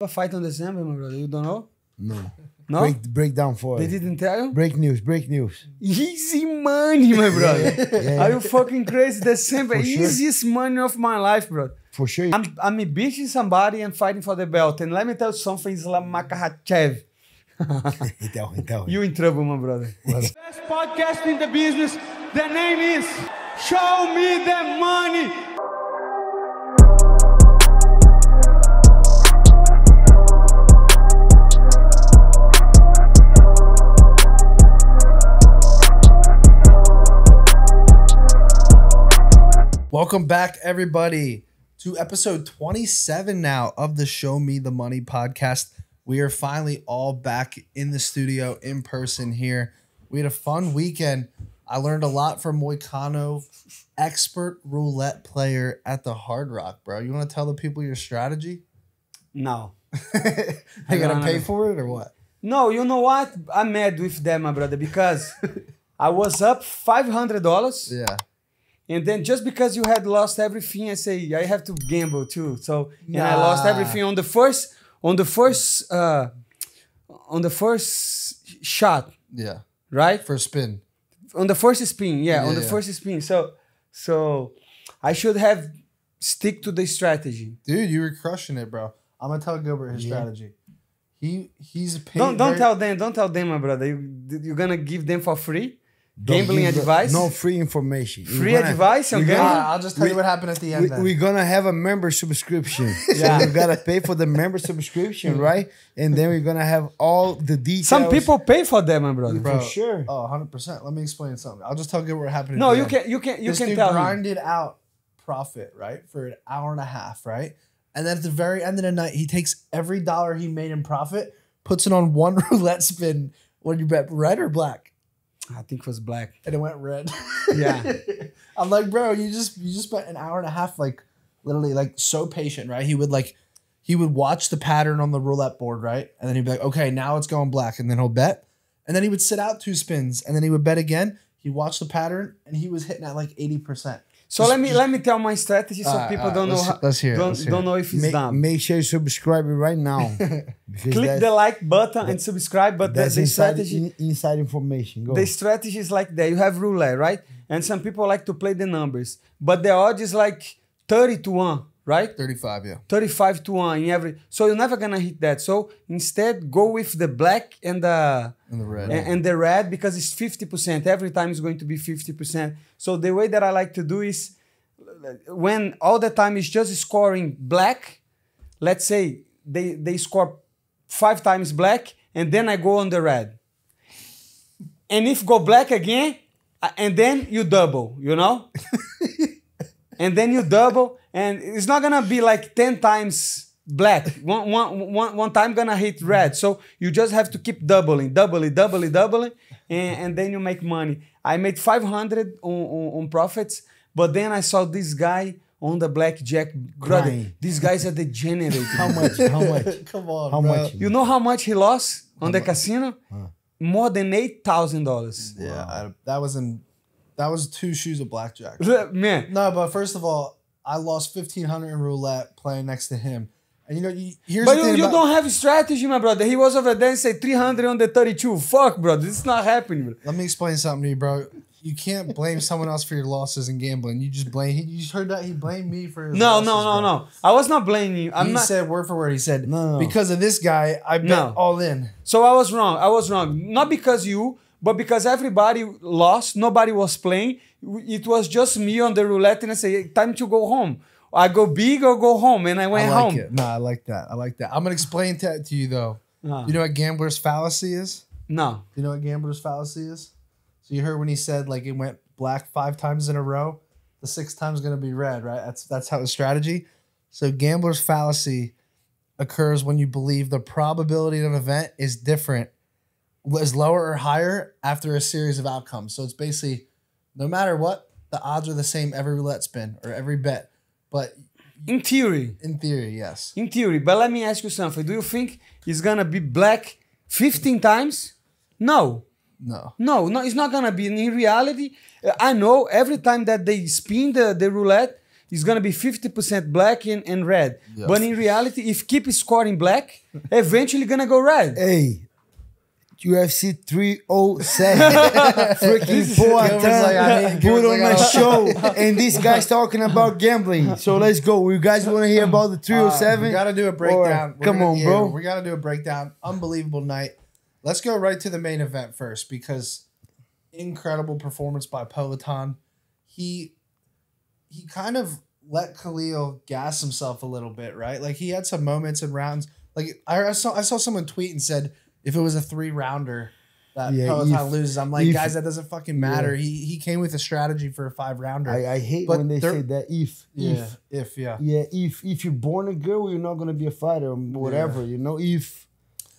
a fight on December, my brother. You don't know? No. No? Break, break down for They it. didn't tell you? Break news, break news. Easy money, my brother. yeah. Are you fucking crazy? December, sure. easiest money of my life, bro. For sure. I'm, I'm beating somebody and fighting for the belt. And let me tell you something, Islam Makhachev. Então, então. You in trouble, my brother. Best podcast in the business. The name is Show Me the Money. Welcome back, everybody, to episode 27 now of the Show Me the Money podcast. We are finally all back in the studio in person here. We had a fun weekend. I learned a lot from Moicano, expert roulette player at the Hard Rock, bro. You want to tell the people your strategy? No. They gotta pay for it or what? No, you know what? I'm mad with them, my brother, because I was up $500. Yeah. And then just because you had lost everything, I say I have to gamble too. So and I lost everything on the first on the first uh on the first shot, Yeah. right? First spin. On the first spin, yeah, Yeah, on the yeah. first spin. So so I should have stick to the strategy. Dude, you were crushing it, bro. I'm gonna tell Gilbert his Yeah. strategy. He he's a Don't don't very- tell them, don't tell them, my brother. You you're gonna give them for free Don't gambling advice. No free information. Free gonna- advice on gonna- Ah, I'll just tell you what happened at the end. We, then. we're gonna have a member subscription. Yeah. So you gotta pay for the member subscription, right? And then we're gonna have all the details. Some people pay for them, my brother. For sure. Oh, 100%. Let me explain something. I'll just tell you what happened. at No, the you end. can you can you this can dude tell him. grinded out profit, right? For an hour and a half, right? And then at the very end of the night, he takes every dollar he made in profit, puts it on one roulette spin. What do you bet? Red or black? I think it was black. And it went red. Yeah. I'm like, bro, you just you just spent an hour and a half, like literally like so patient, right? He would like he would watch the pattern on the roulette board, right? And then he'd be like, okay, now it's going black, and then he'll bet. And then he would sit out two spins, and then he would bet again. He'd watch the pattern, and he was hitting at like 80%. So let me let me tell my strategy so Alright, people don't know how, let's hear don't, let's hear don't know if it's Make, dumb. make sure you subscribe right now. Click the like button and subscribe. But the, that's the inside, strategy in- inside information. Go. the strategy is like that. You have roulette, right? And some people like to play the numbers, but the odds is like thirty to one, right? 35, yeah. 35 to 1 in every so you're never gonna hit that so instead go with the black and the And the red. and, and the red because it's 50% every time is going to be 50% so the way that i like to do is when all the time is just scoring black let's say they they score five times black and then i go on the red and if go black again uh, and then you double you know and then you double and it's not gonna be like 10 times black one, one, one, one time gonna hit red so you just have to keep doubling doubling doubling doubling and, and then you make money i made 500 on, on, on profits but then i saw this guy on the blackjack brother Crying. this guy's a degenerate how much? How much? Come on, How bro. much? you know how much he lost on the casino more than $8000 Yeah, I, that was in that was two shoes of blackjack. man No, but first of all, I lost fifteen hundred in roulette playing next to him. And you know, you, here's But the you, you don't have strategy, my brother. He was over there and said 300 on the 32. Fuck, bro. This is not happening, bro. Let me explain something to you, bro. You can't blame someone else for your losses in gambling. You just blame. You just heard that he blamed me for. His No, losses, no, no, bro. no. I was not blaming you. I'm he not. said word for word. He said, No, no. because of this guy, I bet No. all in." so I was wrong. I was wrong. Not because you, but because everybody lost. Nobody was playing. It was just me on the roulette, and I say, time to go home. I go big or go home, and I I went like home. it. No, I like that. I like that. I'm gonna explain that to you though. Ah. You know what gambler's fallacy is? No. You know what gambler's fallacy is? So you heard when he said like it went black five times in a row, the sixth time's gonna be red, right? That's that's how the strategy. So gambler's fallacy occurs when you believe the probability of an event is different, is lower or higher after a series of outcomes. So it's basically no matter what, the odds are the same every roulette spin or every bet. But In theory. in theory, yes. In theory. But let me ask you something. Do you think it's going to be black 15 times? No. No. No, no, it's not gonna be. In reality, I know every time that they spin the, the roulette, it's gonna be 50% black and, and red. Yeah. But in reality, if keep scoring black, eventually gonna go red. Hey, UFC 307. Freaking Gilbert's like, I Poatan hate- put Gilbert's on like, my show, and this guy's talking about gambling. So let's go. You guys want to hear about the 307? Uh, we got to do a breakdown. Or- come gonna- on, yeah, bro. We got to do a breakdown. Unbelievable night. Let's go right to the main event first because incredible performance by Poatan. He he kind of let Khalil gas himself a little bit, right? Like he had some moments and rounds. Like I, I saw I saw someone tweet and said if it was a three rounder that Yeah, Poatan if- loses, I'm like, if- guys, that doesn't fucking matter. He he came with a strategy for a five rounder. I, I hate But when they there- say that if, yeah, if, if yeah. yeah, if if you're born a girl, you're not gonna be a fighter, or whatever. You know, if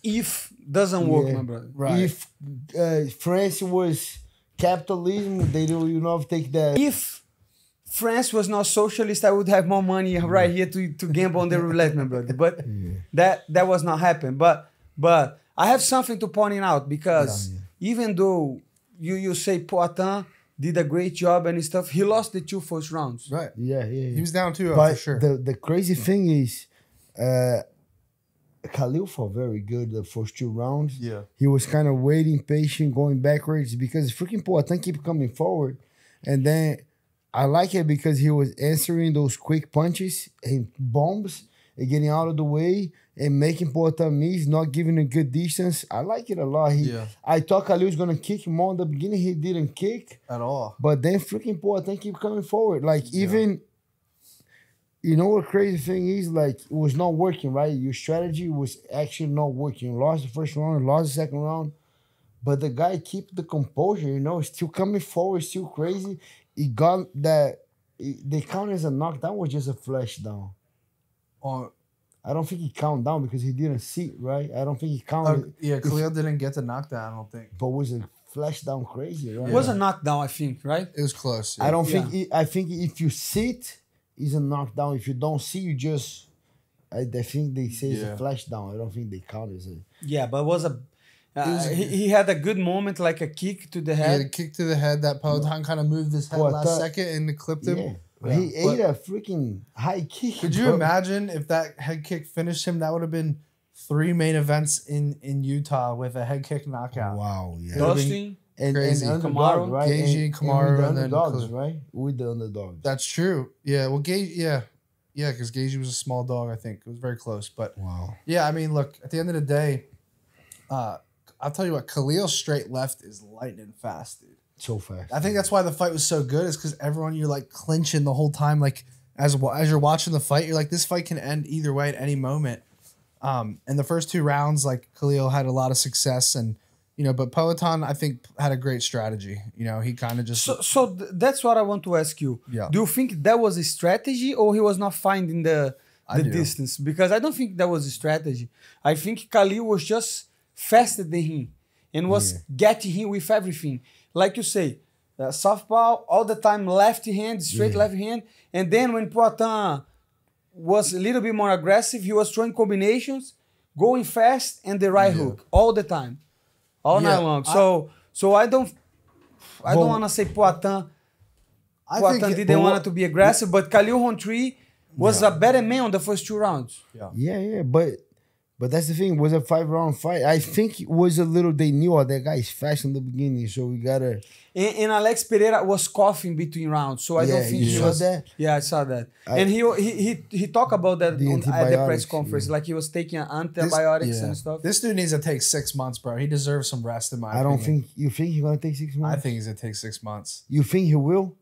If doesn't work, Yeah. my brother. Right. if uh, France was capitalism, they do you know take that. If France was not socialist, I would have more money right here to, to gamble on the roulette, my brother. But that that was not happen. But but I have something to point out because even though you you say Poatan did a great job and stuff, he lost the two first rounds. Right. Yeah, yeah, yeah. He was down two but for sure. the the crazy thing is, uh, Khalil fought very good the first two rounds. Yeah. he was kind of waiting, patient, going backwards because freaking Poatan keep coming forward, and then I like it because he was answering those quick punches and bombs and getting out of the way and making Poatan miss, not giving a good distance. I like it a lot. He, Yeah. I thought Khalil was gonna kick more in the beginning. He didn't kick. At all. But then freaking Poatan keep coming forward. Like even you know what crazy thing is? Like it was not working, right? Your strategy was actually not working. You lost the first round, lost the second round. But the guy keep the composure, you know, still coming forward, still crazy. He got that they count as a knockdown was just a flash down. On I don't think he count down because he didn't see it, right? I don't think he uh, counted, yeah, Khalil didn't get the knockdown. I don't think but was a flash down crazy, right? It was a knockdown, I think, right? it was close. I don't Yeah. think. It, I think if you sit, it's a knockdown. If you don't see, you just. I, I think they say it's a flash down. I don't think they count it. Yeah, but it was a. Uh, was he, he had a good moment, like a kick to the He head. had a kick to the head. That Poatan kind of moved his head What, last that- second and it clipped him. Yeah. Yeah. He ate a freaking high kick. Could you bro. imagine if that head kick finished him? That would have been three main events in in Utah with a head kick knockout. Wow. Yeah. Could've been Dustin, And, crazy. and underdog, Kamaru, right? Gaethje, and, Kamaru, and, with and the then underdogs, Khalil. right? With the underdogs. That's true. Yeah. Well, Gage. Yeah. Yeah, because Gage was a small dog. I think it was very close, but wow. Yeah, I mean, look, at the end of the day, uh, I'll tell you what, Khalil straight left is lightning fast, dude. So fast. I think that's why the fight was so good, is because everyone you're like clinching the whole time, like as wa- as you're watching the fight, you're like, this fight can end either way at any moment. Um, and the first two rounds, like Khalil had a lot of success, and you know, but Poatan, I think, had a great strategy. You know, he kind of just So, so th- that's what I want to ask you. Yeah. Do you think that was a strategy or he was not finding the the distance? Because I don't think that was a strategy. I think Khalil was just faster than him and was getting him with everything. Like you say, uh, southpaw all the time, left hand, straight left hand, and then when Poatan was a little bit more aggressive, he was throwing combinations, going fast, and the right hook all the time, all Yeah, night long. I- So, so I don't. I don't want to say Poatan. I Poatan think didn't want to be aggressive, but Khalil Rountree was a better man on the first two rounds. Yeah, Yeah, yeah, but but that's the thing. It was a five round fight. I think it was a little. They knew oh, that guy is fast in the beginning, so we gotta. And, and Alex Pereira was coughing between rounds, so I Yeah, don't think you he saw was. that? Yeah, I saw that. I- and he he he, he talked about that The on, at the press conference, yeah. like he was taking This- antibiotics yeah. and stuff. This dude needs to take six months, bro. He deserves some rest, in my I don't think you think he's gonna take six months. I think he's gonna take six months. you think he will.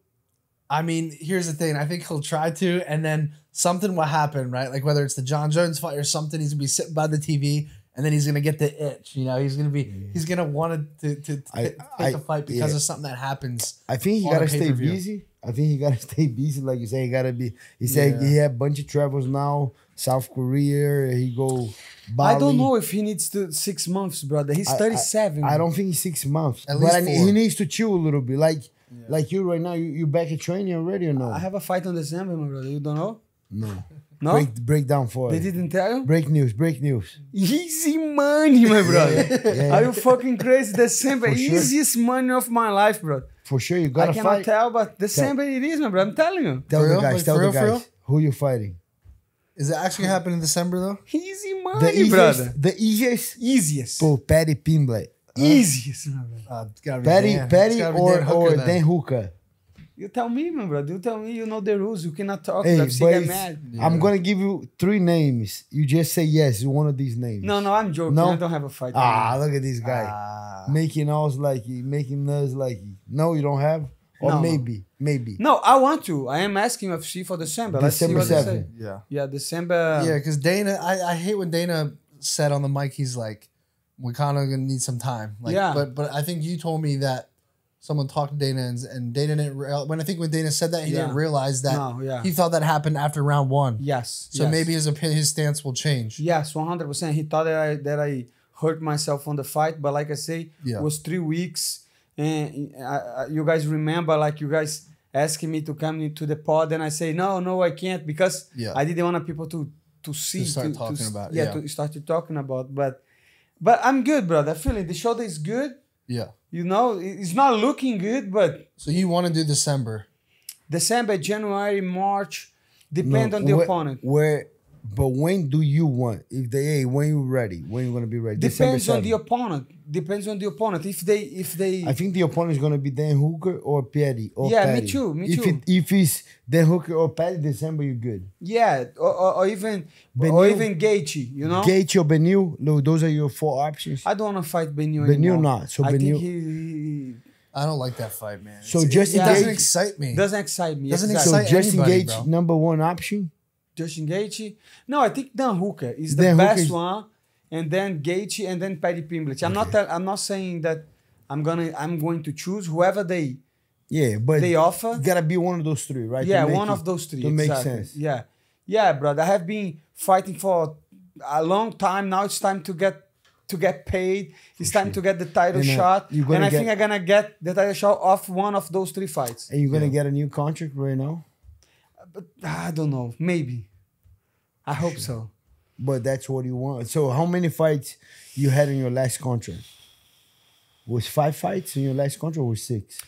I mean, here's the thing. I think he'll try to, and then something will happen, right? Like whether it's the John Jones fight or something, he's gonna be sitting by the TV, and then he's gonna get the itch. You know, he's gonna be, he's gonna want to to, to I- take I- a fight because yeah. of something that happens. I think he gotta stay busy. I think he gotta stay busy. Like you say, he gotta be. He said Yeah. he had a bunch of travels now. South Korea. He go. Bali. I don't know if he needs to six months, brother. He's I- I- 37. I don't think he's six months. At but least I, four. he needs to chill a little bit. Like like you right now. You you back at training already or no? I have a fight on December, my brother. You don't know? no. No, Break break down for it. they us. didn't tell you. Break news. Break news. Easy money, my brother. yeah. Are you fucking crazy? December, For sure. easiest money of my life, bro. For sure, you gotta fight. I cannot fight. tell, but December it is, my bro. I'm telling you. Tell For the real? guys. Like, tell for the real, guys who you fighting. Is it actually gonna in December though? Easy money, The easiest, brother. the easiest Easiest. for Paddy Pimblett. Easiest, my brother. Uh, it's gotta be Paddy, Dan. It's Paddy gotta be or Hooker or then. Dan Hooker. You tell me, my brother. You tell me. You know the rules. You cannot talk. Hey, UFC but get it's- mad. I'm gonna give you three names. You just say yes to one of these names. No, no, I'm joking. No? I don't have a fight. Ah, right look at this guy Ah. making us like he, making us like he. No, you don't have. Or No. maybe, maybe. No, I want to. I am asking UFC for December. Let's December see what they 7th. yeah. Yeah, December. Yeah, because Dana, I, I hate when Dana said on the mic, he's like, "We kind of gonna need some time." Like, Yeah. But but I think you told me that someone talked to Dana and, and Dana didn't. Real, when I think when Dana said that, he Yeah. didn't realize that No, yeah. he thought that happened after round one. Yes. So yes. maybe his opinion, his stance will change. Yes, one hundred percent. He thought that I that I hurt myself on the fight, but like I say, Yeah. it was three weeks, and I, I, you guys remember, like you guys asking me to come into the pod, and I say no, no, I can't because Yeah. I didn't want people to to see to start to, talking s- about, yeah, yeah. to start to talking about, but but I'm good, brother. I feel it. The shoulder is good. Yeah. You know, it's not looking good, but So you want to do December? December, January, March, depend No, on the where- opponent. Where, but when do you want? If they, hey, when you ready? When you gonna be ready? December Depends on the opponent. Depends on the opponent. If they if they I think the opponent is gonna be Dan Hooker or Paddy. Or Yeah, me too, me if too. It, if it's Dan Hooker or Paddy, December you good. Yeah, or, or, or even or even Gaethje, you know. Gate or Beneil, no, those are your four options. I don't want to fight Beneil Beneil anymore. not, so I Beneil- think he, he I don't like that fight, man. So It's- just it, in doesn't excite me. doesn't excite me. Doesn't exactly. so excite Justin anybody, Gage, bro. number one option. Justin Gaethje. No, I think Dan Hooker is the Dan best one, and then Gaethje, and then Paddy Pimblett. I'm not. I'm not saying that I'm gonna. I'm going to choose whoever they Yeah, but they offer. gotta be one of those three, right? yeah, one it- of those three. To make sense. Yeah, yeah, brother. I have been fighting for a long time. Now it's time to get to get paid. It's time to get the title And, uh, shot, and I think I'm gonna get the title shot off one of those three fights. And you're gonna get a new contract right now. But I don't know. Maybe. I hope so. But that's what you want. So how many fights you had in your last contract? Was five fights in your last contract or was six?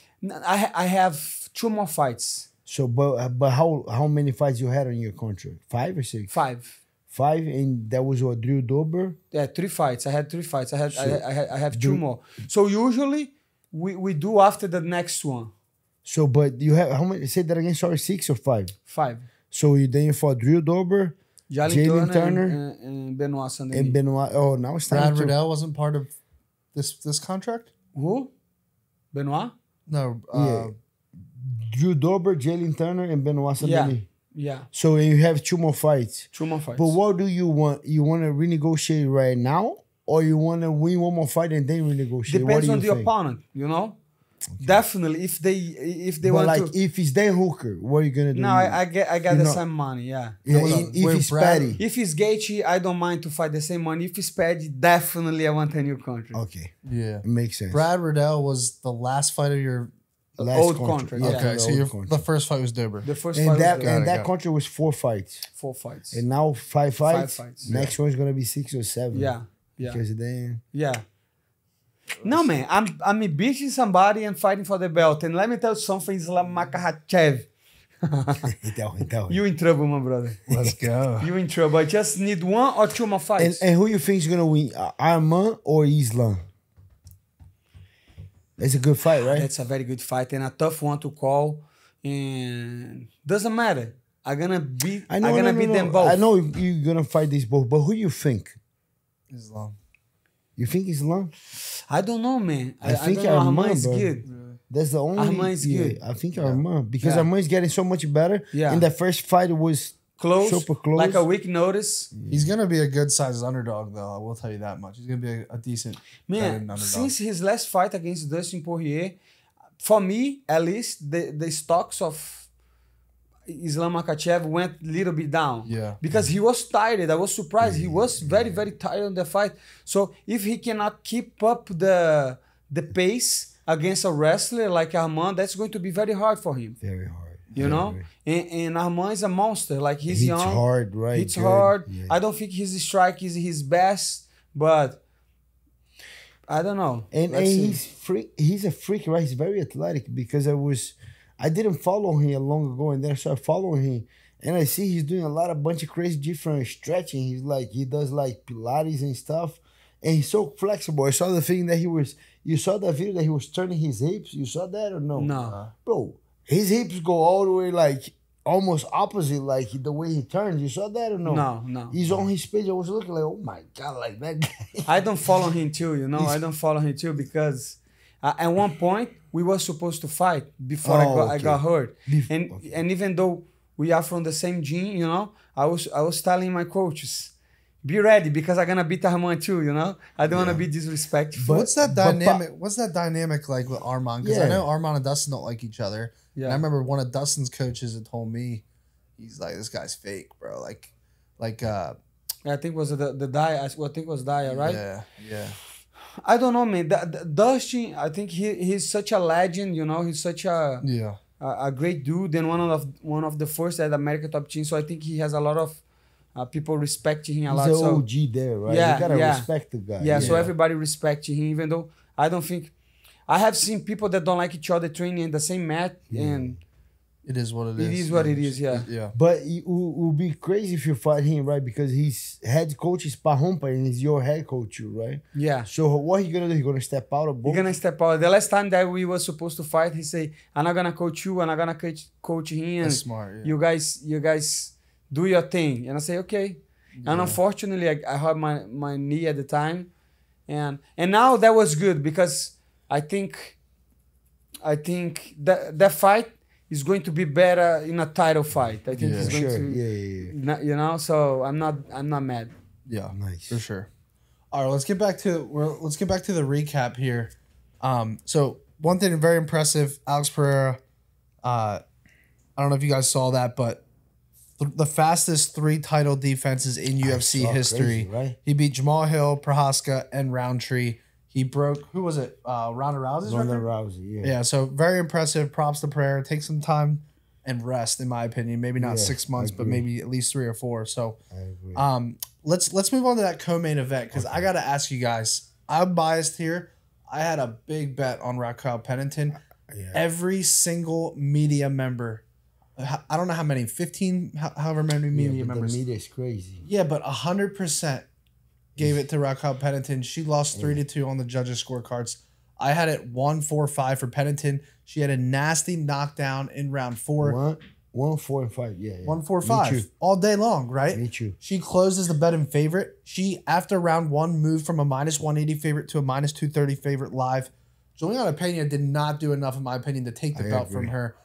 I I have two more fights. So but uh, but how how many fights you had on your contract? Five or six? Five. Five and that was what Drew Dober? Yeah, three fights. I had three fights. I had I, So, I, had- I have two more. So usually we, we do after the next one. So but you have how many say that again? Sorry, six or five? Five. So you then you fought Drew Dober Jalen Jalen Turner, Turner and, and, and Benoit Saint and Benoit. Oh now it's time Brad to Riddell wasn't part of this this contract. Who? Benoit? No. Uh, Yeah. Drew Dober, Jalen Turner, and Benoit Saint Yeah. Yeah. So you have two more fights. Two more fights. But what do you want? You want to renegotiate right now, or you want to win one more fight and then renegotiate? what Depends do on you the think? opponent, you know? Definitely. If they if they but want like, to if it's Dan Hooker, what are you gonna do? No, I, I get I got the know- same money, yeah. yeah, No if, problem. if it's Brad- If it's Gaethje, I don't mind to fight the same money. If it's Paddy, definitely I want a new contract. Okay, yeah. it makes sense. Brad Riddell was the last fight of your. Last old contract, yeah. Okay, the so old your, the first fight was Dober. The first and fight that was Got and that got it. contract was four fights, four fights. and now five fights. fights. Next one's gonna be six or seven. yeah, yeah, because then yeah. No man, I'm I'm beating somebody and fighting for the belt. And let me tell you something, Islam Makhachev. então, então. You in trouble, my brother. Let's go. You in trouble. I just need one or two more and, fights. and who you think is gonna win, uh, Arman or Islam? It's a good fight, right? That's a very good fight and a tough one to call. And doesn't matter. I'm gonna beat. I know, I'm gonna no, no, beat no. them both. I know you're gonna fight these both, but who you think? Islam. You think Islam? I don't know, man. I, I I think don't. Arman, Arman is good. That's the only. Arman is yeah, good. I think Arman because Yeah. Arman is getting so much better. Yeah. And the first fight was Close, Super close. like a week notice. He's gonna be a good sized underdog, though. I will tell you that much. He's gonna be a, a decent Man, underdog. since his last fight against Dustin Poirier, for me at least, the, the stocks of Islam Makhachev went a little bit down. Yeah. Because he was tired. I was surprised. He was very, very tired on the fight. So if he cannot keep up the the pace against a wrestler like Arman, that's going to be very hard for him. very hard. You Very, know? very- And, and Arman is a monster. Like he's Hits young. hard, right? It's hard. yeah. I don't think his strike is his best, but I don't know. And, Let's and see. he's freak. He's a freak, right? He's very athletic because I was, I didn't follow him a long ago, and then I started following him, and I see he's doing a lot of bunch of crazy different stretching. He's like he does like Pilates and stuff, and he's so flexible. I saw the thing that he was. You saw that video that he was turning his hips. You saw that or no? no. bro. His hips go all the way like almost opposite, like the way he turns. You saw that or no? No, no. He's on his page. I was looking like, oh my god, like that guy. I don't follow him too, you know. He's- I don't follow him too because uh, at one point we were supposed to fight before I Oh, got I got hurt, Bef- and okay. and even though we are from the same gene, you know, I was I was telling my coaches, be ready because I'm gonna beat Arman too, you know. I don't wanna be disrespectful. But- What's that but- dynamic? What's that dynamic like with Arman? Because I know Arman and Dustin don't like each other. And Yeah. I remember one of Dustin's coaches had told me, he's like, "This guy's fake, bro." Like, like, uh, I think was the the Daya. I think it was Daya, right? Yeah, yeah, I don't know, man. D- D- Dustin, I think he he's such a legend, you know. He's such a yeah. a, a great dude and one of one of the first at America Top Team. So I think he has a lot of uh, people respecting him a He's lot. an So OG there, right? Yeah, you gotta yeah. respect the guy. yeah, so everybody respecting him, even though I don't think I have seen people that don't like each other training in the same mat, and It is what it It is. is what it is, yeah. yeah. But it will, will be crazy if you fight him, right? Because his head coach is Pahompa and he's your head coach, right? yeah. So what he gonna do? He gonna step out of both? He's gonna step out. The last time that we were supposed to fight, he say, "I'm not gonna coach you. I'm not gonna coach coach him. And That's smart. Yeah. you guys, you guys do your thing." And I say, "Okay." And unfortunately, I, I hurt my my knee at the time, and and now that was good because I think, I think that that fight is going to be better in a title fight. I think Yeah. it's going Sure. to, Yeah, yeah, yeah. you know. So I'm not I'm not mad. yeah. Nice. for sure. All right, let's get back to we're, let's get back to the recap here. Um, so one thing very impressive, Alex Pereira. Uh, I don't know if you guys saw that, but th- the fastest three title defenses in UFC history. crazy, right? He beat Jamal Hill, Procházka, and Rountree. He broke who was it? Uh, Ronda Rousey's Ronda record? Rousey, yeah. Yeah, so very impressive. Props to Pereira. Take some time and rest, in my opinion. Maybe not Yeah, six months, but maybe at least three or four. So um, let's let's move on to that co-main event because I gotta ask you guys. I'm biased here. I had a big bet on Raquel Pennington. yeah. Every single media member, I don't know how many, fifteen, however many media yeah, members. the media is crazy. yeah, but hundred percent gave it to Raquel Pennington. She lost mm. three to two on the judges' scorecards. I had it one four five for Pennington. She had a nasty knockdown in round four. One, one, four, and five. Yeah, yeah. One four five all day long, right? Me too. She closes the betting favorite. She, after round one, moved from a minus 180 favorite to a minus 230 favorite live. Julianna Peña did not do enough, in my opinion, to take the I belt from her.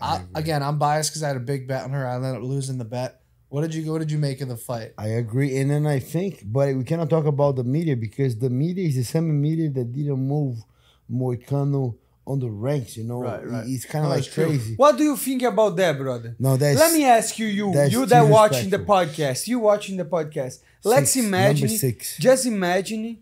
I I, again, I'm biased because I had a big bet on her. I ended up losing the bet. What did you What did you make of the fight? I agree. And then I think, but we cannot talk about the media because the media is the same media that didn't move Moicano on the ranks, you know? Right, right. It's kind of No, like it's true. crazy. What do you think about that, brother? No, that's Let me ask you, you, that's you that watching the podcast, you watching the podcast. Let's Six, imagine, six. just imagine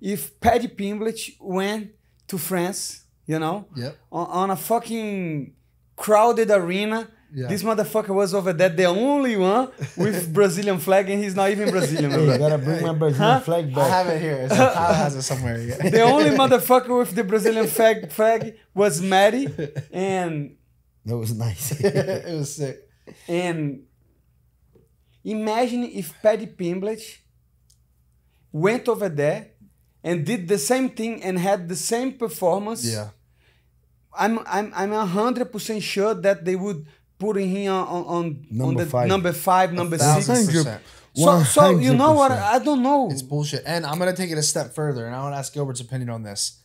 if Paddy Pimblett went to France, you know, Yep. on, on a fucking crowded arena. Yeah. This motherfucker was over there, the only one with Brazilian flag, and he's not even Brazilian. my Hey, you gotta bring my Brazilian flag back. I have it here. So Kyle has it somewhere. Yeah. the only motherfucker with the Brazilian flag, flag was Matty, and That was nice. it was sick. And imagine if Paddy Pimblett went over there and did the same thing and had the same performance. Yeah. I'm I'm I'm hundred percent sure that they would put him on on, on, on Number the five. number five, number thousand six. percent. So so you know what? I don't know. It's bullshit. And I'm gonna take it a step further, and I want to ask Gilbert's opinion on this.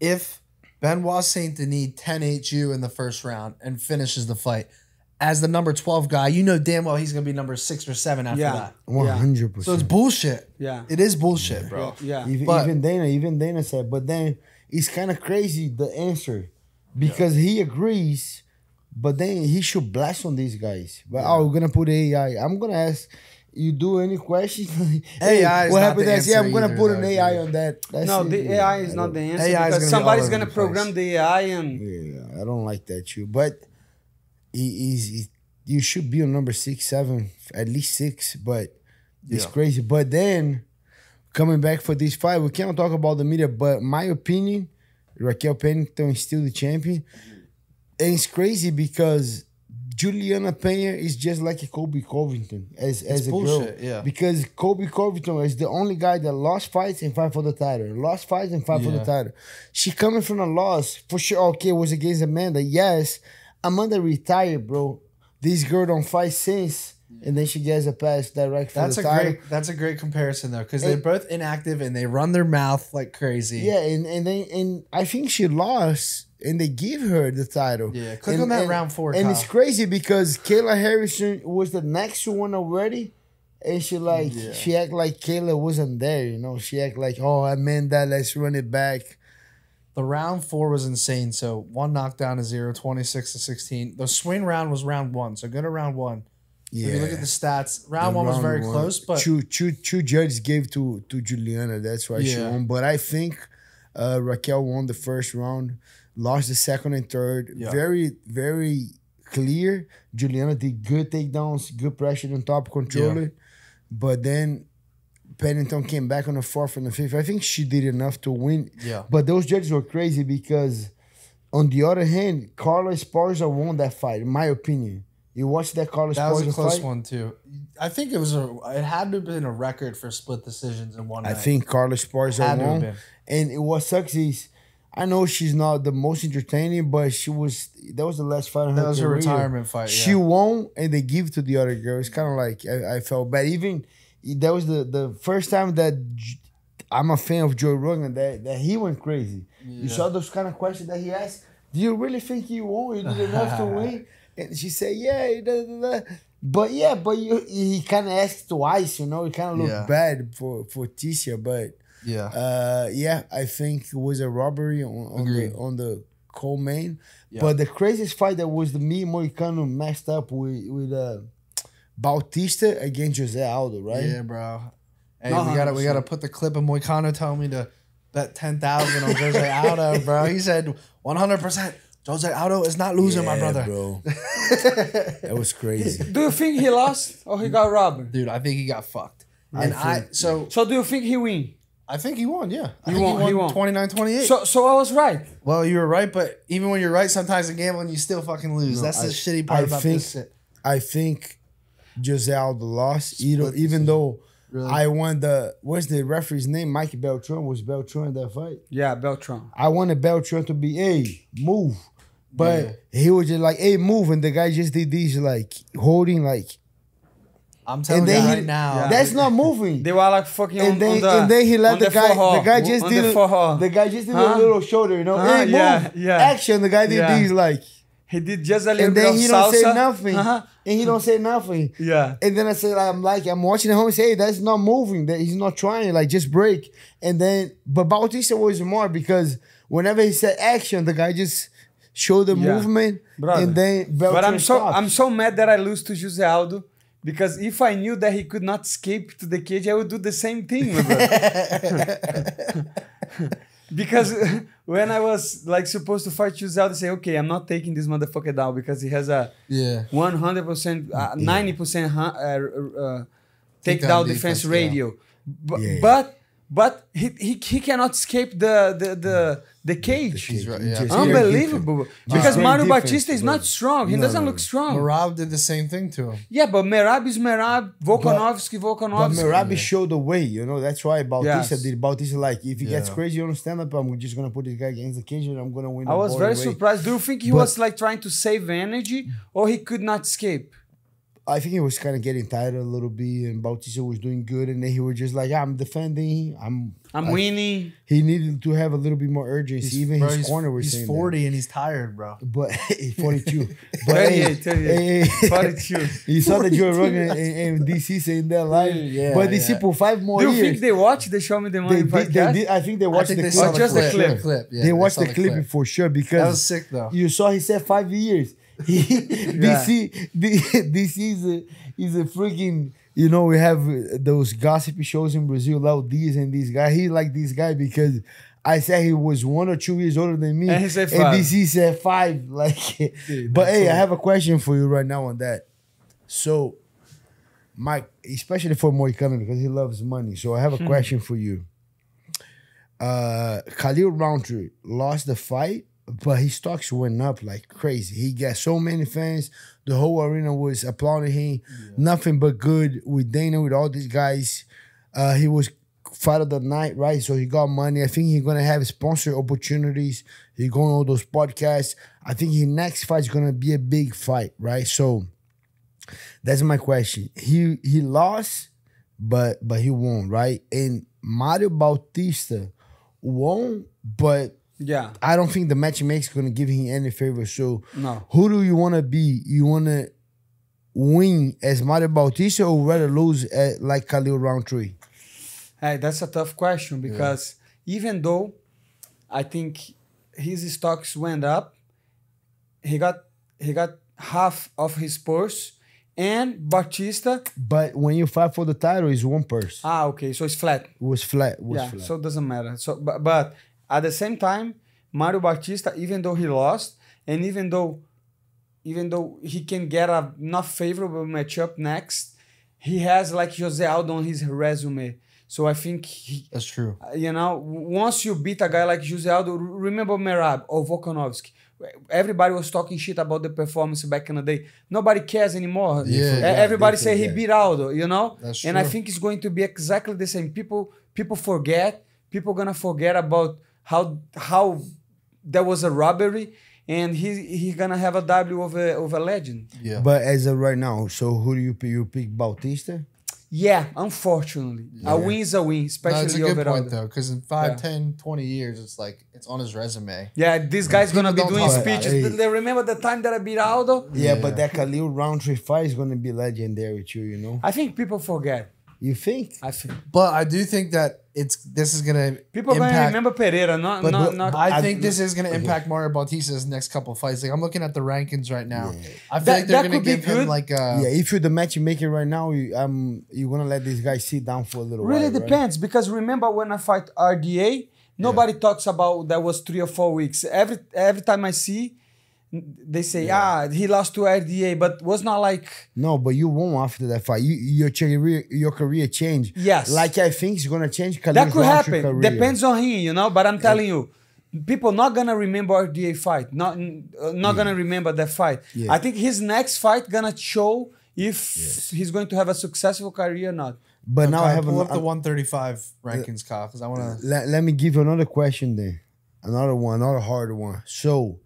If Benoit Saint Denis 10 you in the first round and finishes the fight as the number 12 guy, you know damn well he's gonna be number six or seven after Yeah. that. One hundred So it's bullshit. Yeah. It is bullshit, bro. yeah. Even, But- even Dana, even Dana said, but then it's kind of crazy the answer because he agrees, but then he should blast on these guys. But oh, we're gonna put AI. I'm gonna ask. You do any questions? hey, AI is what not happened? the That's, yeah, I'm gonna either, put an AI on that. That's No, it. the AI is not the answer AI is because gonna somebody's gonna the place. program the AI and Yeah, I don't like that you. But he, he, you should be on number six, seven, at least six. But it's Yeah. crazy. But then coming back for this fight. We cannot talk about the media, but my opinion, Raquel Pennington is still the champion. And it's crazy because Julianna Peña is just like a Colby Covington as as a bullshit, girl. yeah. Because Colby Covington is the only guy that lost fights and fight for the title. Lost fights and fight for the title. She coming from a loss for sure. Okay, it was against Amanda. Yes, Amanda retired, bro. This girl don't fight since, and then she gets a pass direct for That's the a title. great. That's a great comparison though, because they're both inactive and they run their mouth like crazy. Yeah, and and then and I think she lost, and they give her the title. Yeah, click And- on that and- round four, And Kyle. it's crazy because Kayla Harrison was the next one already, and she like Yeah. she act like Kayla wasn't there. You know, she act like oh Amanda, let's run it back. The round four was insane. So one knockdown to zero, 26 to 16. The swing round was round one. So go to round one. Yeah, If you look at the stats, round The one was very one. close, but two two two judges gave to to Juliana. That's why she won. But I think uh, Raquel won the first round, lost the second and third. Yeah. Very very clear. Juliana did good takedowns, good pressure on top, control Yeah. But then Pennington came back on the fourth and the fifth. I think she did enough to win. Yeah. But those judges were crazy because, on the other hand, Carla Esparza won that fight. In my opinion, you watched that Carla that was a close fight. one too. I think it was a. It had to have been a record for split decisions in one I night. think Carlos Esparza Had to have won. And it, what sucks is, I know she's not the most entertaining, but she was. That was the last fight. That her was her retirement fight. She won, and they give to the other girl. It's kind of like I, I felt bad. Even that was the the first time that I'm a fan of Joe Rogan that that he went crazy. You saw those kind of questions that he asked. Do you really think you won? You did enough to win? And she said, "Yeah." Da, da, da. But yeah, but you, he kind of asked twice. You know, it kind of looked Yeah. bad for for Tecia, but. Yeah. Uh, yeah, I think it was a robbery on, on the Agreed. on the co-main. Yeah. But the craziest fight that was the me Moicano messed up with with uh, Bautista against Jose Aldo, right? Yeah, bro. Hey, No, we gotta we gotta put the clip of Moicano telling me to bet ten thousand on Jose Aldo, bro. He said one hundred percent. Jose Aldo is not losing, my brother. bro. that was crazy. Do you think he lost or he got robbed? Dude, I think he got fucked. I And I, so So do you think he win? I think he won, yeah. I He think won, he won. 29-28. So so I was right. well, you were right, but even when you're right, sometimes in gambling you still fucking lose. That's the shitty part I about think- this shit. I think Jose Aldo lost, even, even though Really? I won the what's the referee's name? Mike Beltran was Beltran in that fight. Yeah, Beltran. I wanted Beltran to be, hey, move. But he was just like, hey, move. And the guy just did these, like, holding, like, I'm telling and you then right he, now. Yeah. that's not moving. They were like fucking on, and then, on the and then he let on the, guy, the guy just on did, the the guy just did Huh? a little shoulder, you know, Huh? hey, move, Yeah, yeah. action. The guy did Yeah. these, like, He did just a little and bit then of he salsa. don't say nothing. Uh-huh. And he don't say nothing. Yeah. And then I said, I'm like, I'm watching at home and say, hey, that's not moving. That he's not trying. Like, just break. And then, but Bautista was more because whenever he said action, the guy just showed the Yeah. movement. Brother. And then, But I'm so stopped. I'm so mad that I lose to Jose Aldo because if I knew that he could not escape to the cage, I would do the same thing, because when I was like supposed to fight Jose Aldo, say, okay, I'm not taking this motherfucker down because he has a yeah. 100%, uh, 90% hu- uh, uh, takedown defense defense, yeah. radio. Bu- Yeah. But but he, he, he cannot escape the the the, the cage. He's right, yeah. just Unbelievable. Because very Mario different, Batista is bro. not strong. He No, doesn't no, look strong. Merab did the same thing to him. Yeah, but Merab is Merab, Volkanovski, But Volkanovski. Merabi showed the way, you know. That's why Bautista Yes. did. Bautista, like, if he gets Yeah. crazy on stand up, I'm just going to put this guy against the cage and I'm going to win. I was very way. surprised. Do you think he But- was like trying to save energy or he could not escape? I think he was kind of getting tired a little bit, and Bautista was doing good, and then he was just like, "I'm defending. I'm. I'm I- winning. He needed to have a little bit more urgency. Even bro, his corner was he's saying 40 and he's tired, bro. But 42. But hey, 38, 38. hey, hey, 42. you saw that Joe Rogan and, and DC saying that live. Yeah, but DC yeah. for five more Do you years. think they watch the Show Me the Money they, did, they podcast? did, I think they I watched think the they clip. saw the just the clip. clip. Yeah, they watched saw the clip, for sure because That was sick though. You saw he said five years. He DC D- DC is a is a freaking you know we have uh, those gossipy shows in Brazil about these and this guy. He like this guy because I said he was one or two years older than me, And he said five. DC said five. Like, but hey, I have a question for you right now on that. So, Mike, especially for Moicano because he loves money. So I have a Hmm. question for you. Uh, Khalil Rountree lost the fight, but his stocks went up like crazy. He got so many fans. The whole arena was applauding him. Nothing but good with Dana, with all these guys. Uh, he was fight of the night, right? So he got money. I think he's gonna have sponsor opportunities. He going on all those podcasts. I think his next fight is gonna be a big fight, right? So that's my question. He he lost, but but he won, right? And Mario Bautista won, but Yeah. I don't think the matchmaker is gonna give him any favor. So No. who do you wanna be? You wanna win as Mario Bautista or rather lose at, like Khalil Rountree? Hey, that's a tough question because even though I think his stocks went up, he got he got half of his purse, and Bautista. But when you fight for the title, it's one purse. Ah, okay, so it's flat. It was flat. It was yeah, flat. so it doesn't matter. So, but, but at the same time, Mario Bautista, even though he lost, and even though even though he can get a not favorable matchup next, he has like Jose Aldo on his resume. So I think he, That's true. you know, once you beat a guy like Jose Aldo, remember Merab or Volkanovski. Everybody was talking shit about the performance back in the day. Nobody cares anymore. Yeah, yeah, everybody say he forget. beat Aldo, you know. That's and I think it's going to be exactly the same. People, people forget. People gonna forget about how how there was a robbery, and he he's gonna have a W of a of a legend. Yeah. But as of right now, so who do you pick? You pick Bautista? Yeah, unfortunately, a win is a win, especially no, especially it's a good over point though, because in five, Yeah. 10, 20 years, it's like it's on his resume. Yeah, this guy's gonna be doing speeches. it. They remember the time that I beat Aldo? Yeah, Yeah. but that Khalil Rountree fight is gonna be legendary too. You know? I think people forget. You think? I think But I do think that it's this is gonna people are gonna remember Pereira, not But not, not I I- think this is going to impact Mario Bautista's next couple fights. Like I'm looking at the rankings right now. I feel That- like they're that gonna be give him like uh yeah, if you're the matchmaker right now, you, um, you're gonna let this guy sit down for a little really while. right? depends because remember when I fight RDA, nobody talks about that was three or four weeks. Every every time I see, they say ah he lost to RDA, but was not like No, but you won after that fight. You, your career, your career changed. Yes. like I think it's gonna change. Khalil that could happen. Career. Depends on him, you know. But I'm telling you, people not gonna remember RDA fight. Not uh, not gonna remember that fight. Yeah. I think his next fight gonna show if he's going to have a successful career or not. But now I have pull an, up the 135 rankings, Kyle, because I want to. let, let me give you another question then. Another one, another hard one. So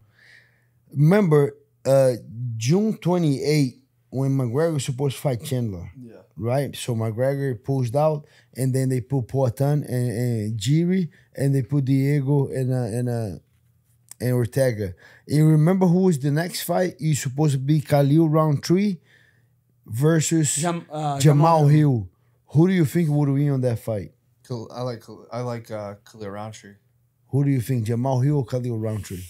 remember uh June 28 when McGregor was supposed to fight Chandler. Yeah. Right? So McGregor pushed out and then they put Poatan and, and Jiri and they put Diego and uh, and uh and Ortega. And you remember who was the next fight? You supposed to be Khalil Rountree versus Jam, uh, Jamal Hill. Who do you think would win on that fight? I like I like uh, Khalil Rountree. Who do you think, Jamal Hill or Khalil Rountree?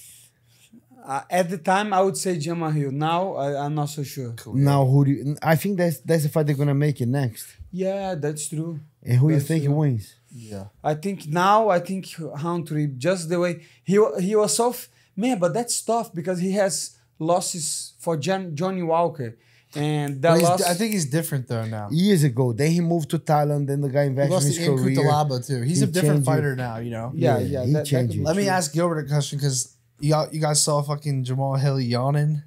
Uh, at the time, I would say Jamal Hill. Now, I, I'm not so sure. Khalil. Now, who do you? I think that's that's the fight they're gonna make it next. Yeah, that's true. And who you think true. wins? Yeah. I think now, I think Huntry, just the way he he was so f- man, but that's tough because he has losses for Jan, Johnny Walker, and that loss. I think he's different though now. Years ago, then he moved to Thailand. Then the guy He invested lost in to his Ian career. Kutalaba too. He's He a different changed it. fighter now. You know. yeah, yeah, yeah. he that- that changed could it. Let me ask Gilbert a question because you got, you guys saw fucking Jamal Hill yawning,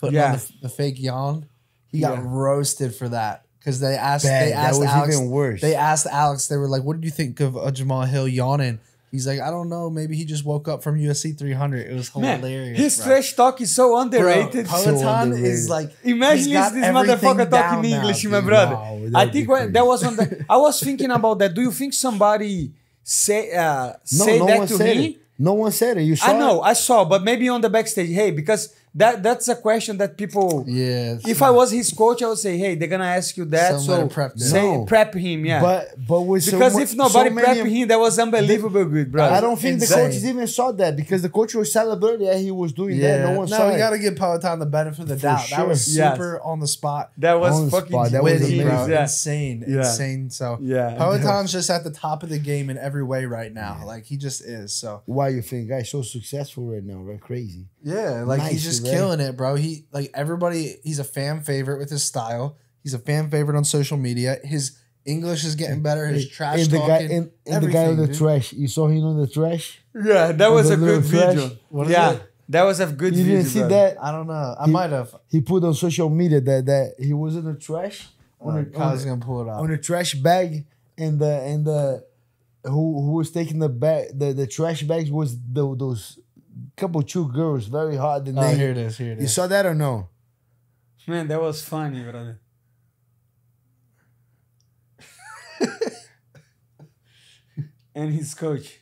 putting Yeah. on the, the fake yawn. He got Yeah. roasted for that because they asked Bad. they That asked was Alex. even worse. They asked Alex. They were like, "What did you think of uh, Jamal Hill yawning?" He's like, "I don't know. Maybe he just woke up from UFC 300. It was Man, hilarious." his bro. trash talk is so Bro, underrated. Poatan underrated. is like Imagine this, motherfucker talking now, English, dude. my brother. Wow, I think when that was on the. I was thinking about that. Do you think somebody say uh, No, say no that to him? it. No one said it. You saw I know, it? I saw, but maybe on the backstage. Hey, because that that's a question that people. Yeah. If I was his coach, I would say, "Hey, they're gonna ask you that, Somebody so prep him. say No. prep him, yeah." But but with because mu- if nobody so prep him, that was unbelievable good, bro. I don't think the coaches even saw that because the coach was celebrating that he was doing Yeah, that. No one no, saw you it. got to give Poatan the benefit of the For doubt. That was sure. Yes. super on the spot. That was On fucking spot, that was genius, amazing. yeah. Insane. Yeah. Insane. So Yeah. Poatan's just at the top of the game in every way right now. Like he just is. So Why you think guy's so successful right now? Right, crazy. yeah, like he's Nice, just right? killing it, bro. He like everybody. He's a fan favorite with his style. He's a fan favorite on social media. His English is getting better. His trash and the guy talking. and, and the guy on the dude. trash. You saw him on the trash. Yeah, that was a good trash. video. What is yeah, it? that was a good You video. didn't see brother. that? I don't know. I He- might have. He put on social media that that he was in the trash on, a, on, Kyle's a, gonna pull it out. on a trash bag, and the and the who who was taking the bag the, the trash bags was the, those couple two girls very hot. And oh, they, here it is. Here it You is. saw that or no? Man, that was funny, brother. and his coach.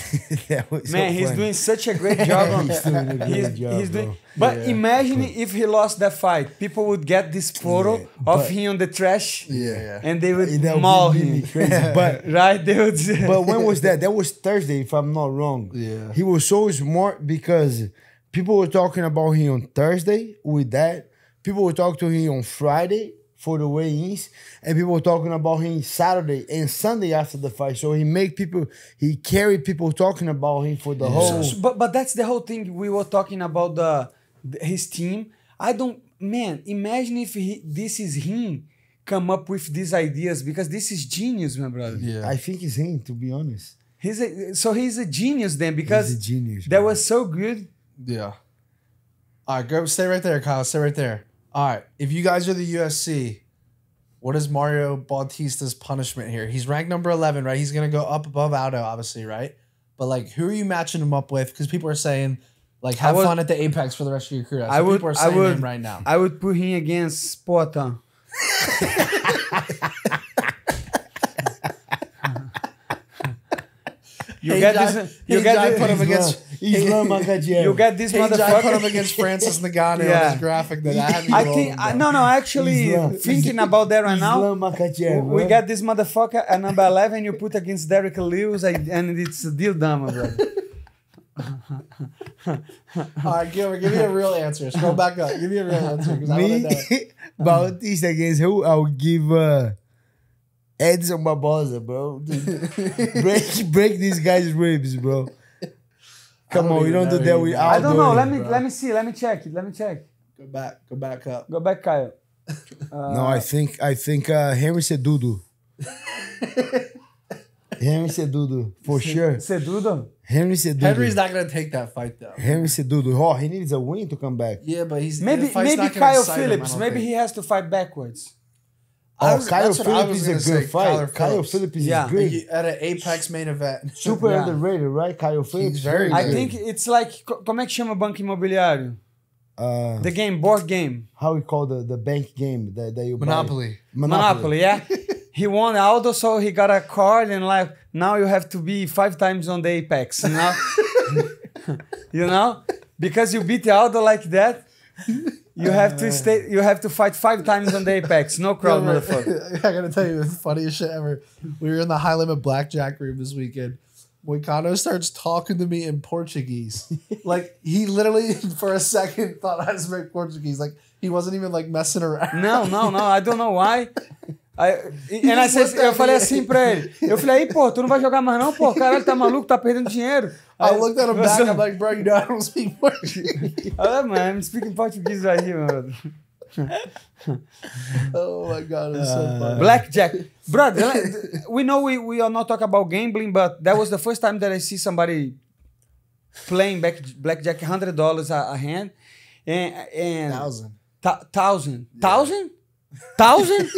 that was so Man, he's funny. doing such a great job. on- He's doing he's, job, he's doing, but Yeah. imagine if he lost that fight, people would get this photo Yeah, of him on the trash, yeah, and they would That maul him. crazy. But right? They would. but when was that? That was Thursday, if I'm not wrong. Yeah. He was so smart because people were talking about him on Thursday with that. People were talking to him on Friday for the weigh-ins, and people were talking about him Saturday and Sunday after the fight. So he make people, he carried people talking about him for the whole. So- but but that's the whole thing we were talking about the, the- his team. I don't man. Imagine if he, this is him come up with these ideas because this is genius, my brother. yeah. I think it's him, to be honest. He's a, so he's a genius then because He's a genius. that bro. was so good. Yeah. All right, go stay right there, Kyle. Stay right there. All right. If you guys are the UFC, what is Mario Bautista's punishment here? He's ranked number 11, right? He's going to go up above Aldo, obviously, right? But, like, who are you matching him up with? Because people are saying, like, have would- fun at the Apex for the rest of your career. That's I would. people are I would. him right now. I would put him against Poatan. You Hey, get Jai- this. You hey, get Jai this, put him against. Islam. You get this Hey, Jai put him motherfucker. against Francis Ngannou on Yeah. his graphic that I have I think. I, no, no. Actually, Islam. thinking about that right now. Islam. We got this motherfucker at number 11, you put against Derrick Lewis, and it's a deal done, brother. All right, give, give me a real answer. Scroll back up. Give me a real answer. I Me. Bautista against who? I would give uh, Edson Barboza, bro. Break, break these guys' ribs, bro. Come on, we don't do that you, with bro. I don't know. Let me bro. let me see. Let me check it. Let me check. Go back. Go back up. Go back, Kyle. Uh, No, I think I think uh, Henry Cejudo. Henry Cejudo, for sure. Cejudo. Henry Cejudo. Henry's not gonna take that fight though. Henry Cejudo. Oh, he needs a win to come back. Yeah, but he's Maybe the maybe gonna Kyle excite him, Phillips. Maybe think. he has to fight backwards. I Oh, was- Kyle that's what I Phillips is a good say, fight. Kyler Kyle Phillips. Phillips is Yeah. great. He- at an Apex main event. Super Yeah. underrated, right? Kyle Phillips. very I good. think it's like como é que chama banco imobiliário? Uh, The game, board game, how we call the, the bank game that, that you buy? Monopoly. Monopoly. Yeah. he won Aldo, so he got a card, and like now you have to be five times on the apex. You know, you know, because you beat Aldo like that. You have to stay. You have to fight five times on the apex. No crowd, motherfucker. I gotta tell you, the funniest shit ever. We were in the high limit blackjack room this weekend. Moicano starts talking to me in Portuguese. like he literally for a second thought I spoke Portuguese. Like he wasn't even like messing around. No, no, no. I don't know why. I, I just said, looked at eu falei assim pra ele. Eu falei, aí, pô, tu não vai jogar mais não, pô? Caralho, tá maluco, tá perdendo dinheiro. I Aí- looked at him back. I'm like, bro, you know I don't speak Portuguese. Oh, man, I'm speaking Portuguese right here, man. oh my god, it's so funny. Blackjack. Brother, we know we, we are not talking about gambling, but that was the first time that I see somebody playing back, blackjack $100 a, a hand. And, and Thousand. Th- thousand. Thousand? Thousand?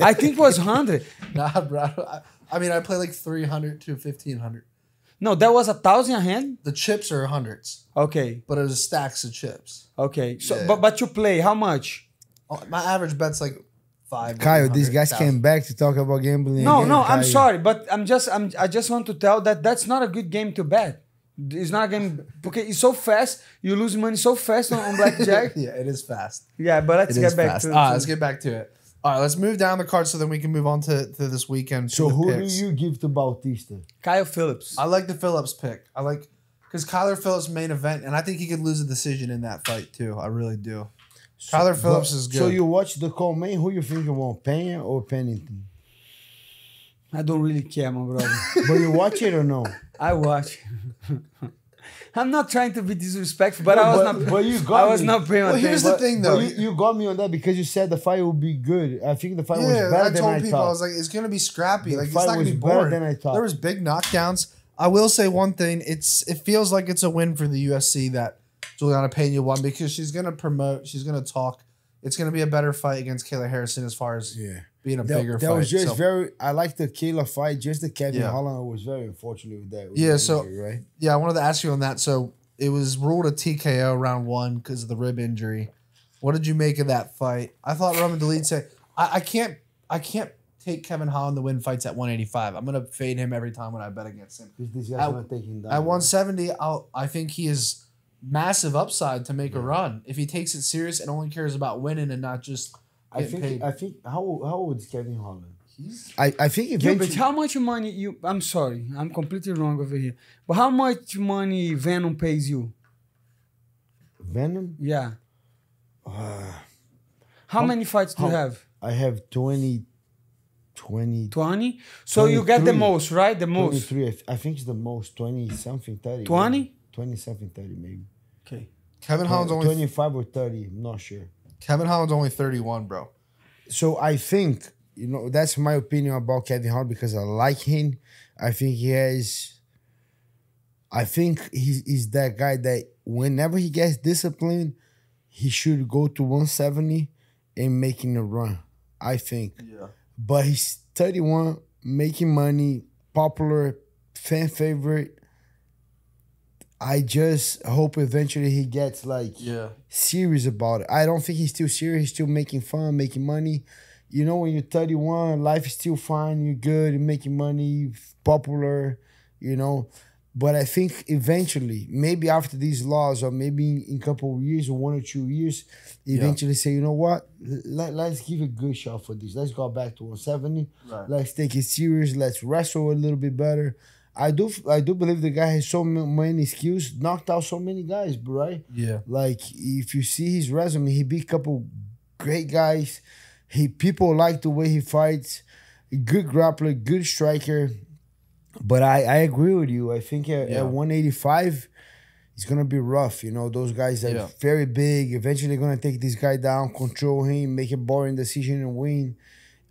I think it was 100. Nah, bro. I, I mean, I play like 300 to 1500. No, that was a thousand a hand? The chips are hundreds, Okay. but it was stacks of chips. Okay. So, Yeah. but, but you play, how much? Oh, My average bet's like five. Kyle, these guys 100,000. came back to talk about gambling. No, again, no, I'm sorry, but I'm just I'm I just want to tell that that's not a good game to bet. It's not a game because it's so fast. You lose money so fast on, on blackjack. yeah, it is fast. yeah, but let's It get back fast. to, All right, to- let's get back to it. All right, let's move down the card so then we can move on to, to this weekend. So who picks. do you give to Bautista? Kyle Phillips. I like the Phillips pick. I like because Kyler Phillips main event, and I think he could lose a decision in that fight too. I really do. Kyler Phillips is good. So you watch the co-main, who you think you want, Peña or Pennington? I don't really care, my brother. But you watch it or no? I watch. I'm not trying to be disrespectful, but I was But- not. but you got I was me. not paying Well, here's attention. the thing, though. You, you got me on that because you said the fight would be good. I think the fight was Yeah, better I than told I people thought. I was like, it's gonna be scrappy. The like it's not gonna be boring. than I thought. There was big knockdowns. I will say one thing. It's it feels like it's a win for the UFC that Julianna Peña won because she's gonna promote. She's gonna talk. It's gonna be a better fight against Kayla Harrison as far as yeah. Being a That, bigger that fight. was just So- very. I like the Kayla fight. Just the Kevin Yeah. Holland was very unfortunate with that. with Yeah, so- injury, right. yeah, I wanted to ask you on that. So it was ruled a TKO round one because of the rib injury. What did you make of that fight? I thought Roman Dolidze said, I, I can't, I can't take Kevin Holland to win fights at 185. I'm gonna fade him every time when I bet against him. This guy's At- take down. At 170, I'll, I think he is massive upside to make a run if he takes it serious and only cares about winning and not just. I think. paid. I think. How how old is Kevin Holland? He's I I think Yeah, eventually. but how much money you? I'm sorry, I'm completely wrong over here. But how much money Venom pays you? Venom. Yeah. Uh, how many fights do you have? I have 20, 20, 20? So you get the most, right? The most. 23. I th- I think it's the most 20 something 30. 20? 20 something 30 maybe. Okay. Kevin Holland's only 25 or 30. I'm not sure. Kevin Holland's only 31, bro. So I think you know that's my opinion about Kevin Hart because I like him. I think he has. I think he's, he's that guy that whenever he gets disciplined, he should go to 170 and making a run. I think, Yeah. but he's 31, making money, popular, fan favorite. I just hope eventually he gets like Yeah. serious about it. I don't think he's still serious. He's still making fun, making money. You know, when you're 31, life is still fine. You're good. You're making money, popular. You know, but I think eventually, maybe after these laws, or maybe in, a couple of years, or one or two years, eventually say, you know what? Let, let's give a good shot for this. Let's go back to 170. Right. Let's take it serious. Let's wrestle a little bit better. I do, I do believe the guy has so many skills, knocked out so many guys, bro, right? Yeah. Like if you see his resume, he beat a couple great guys. He people like the way he fights. Good grappler, good striker. But I, I agree with you. I think at, Yeah. at 185, it's gonna be rough. You know, those guys are Yeah. very big. Eventually gonna take this guy down, control him, make a boring decision and win.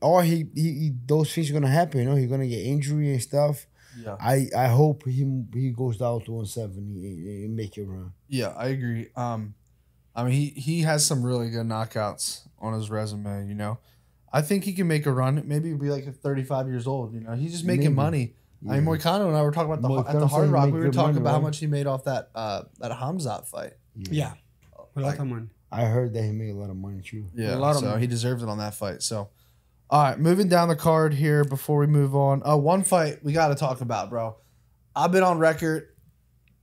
Or he, he, he those things are gonna happen, you know, he's gonna get injury and stuff. Yeah. I, I hope he he goes down to 170 and, and make it run. Yeah, I agree. Um, I mean, he he has some really good knockouts on his resume. You know, I think he can make a run. Maybe be like 35 years old. You know, he's just making Maybe. money. I mean, Yeah. Moicano and I were talking about the at the Hard Rock. We were talking money, about how much he made off that uh that Hamzat fight. Yeah. A lot of money. I heard that he made a lot of money too. Yeah, A lot of so money. he deserves it on that fight. So, all right, moving down the card here before we move on. Uh, one fight we got to talk about, bro. I've been on record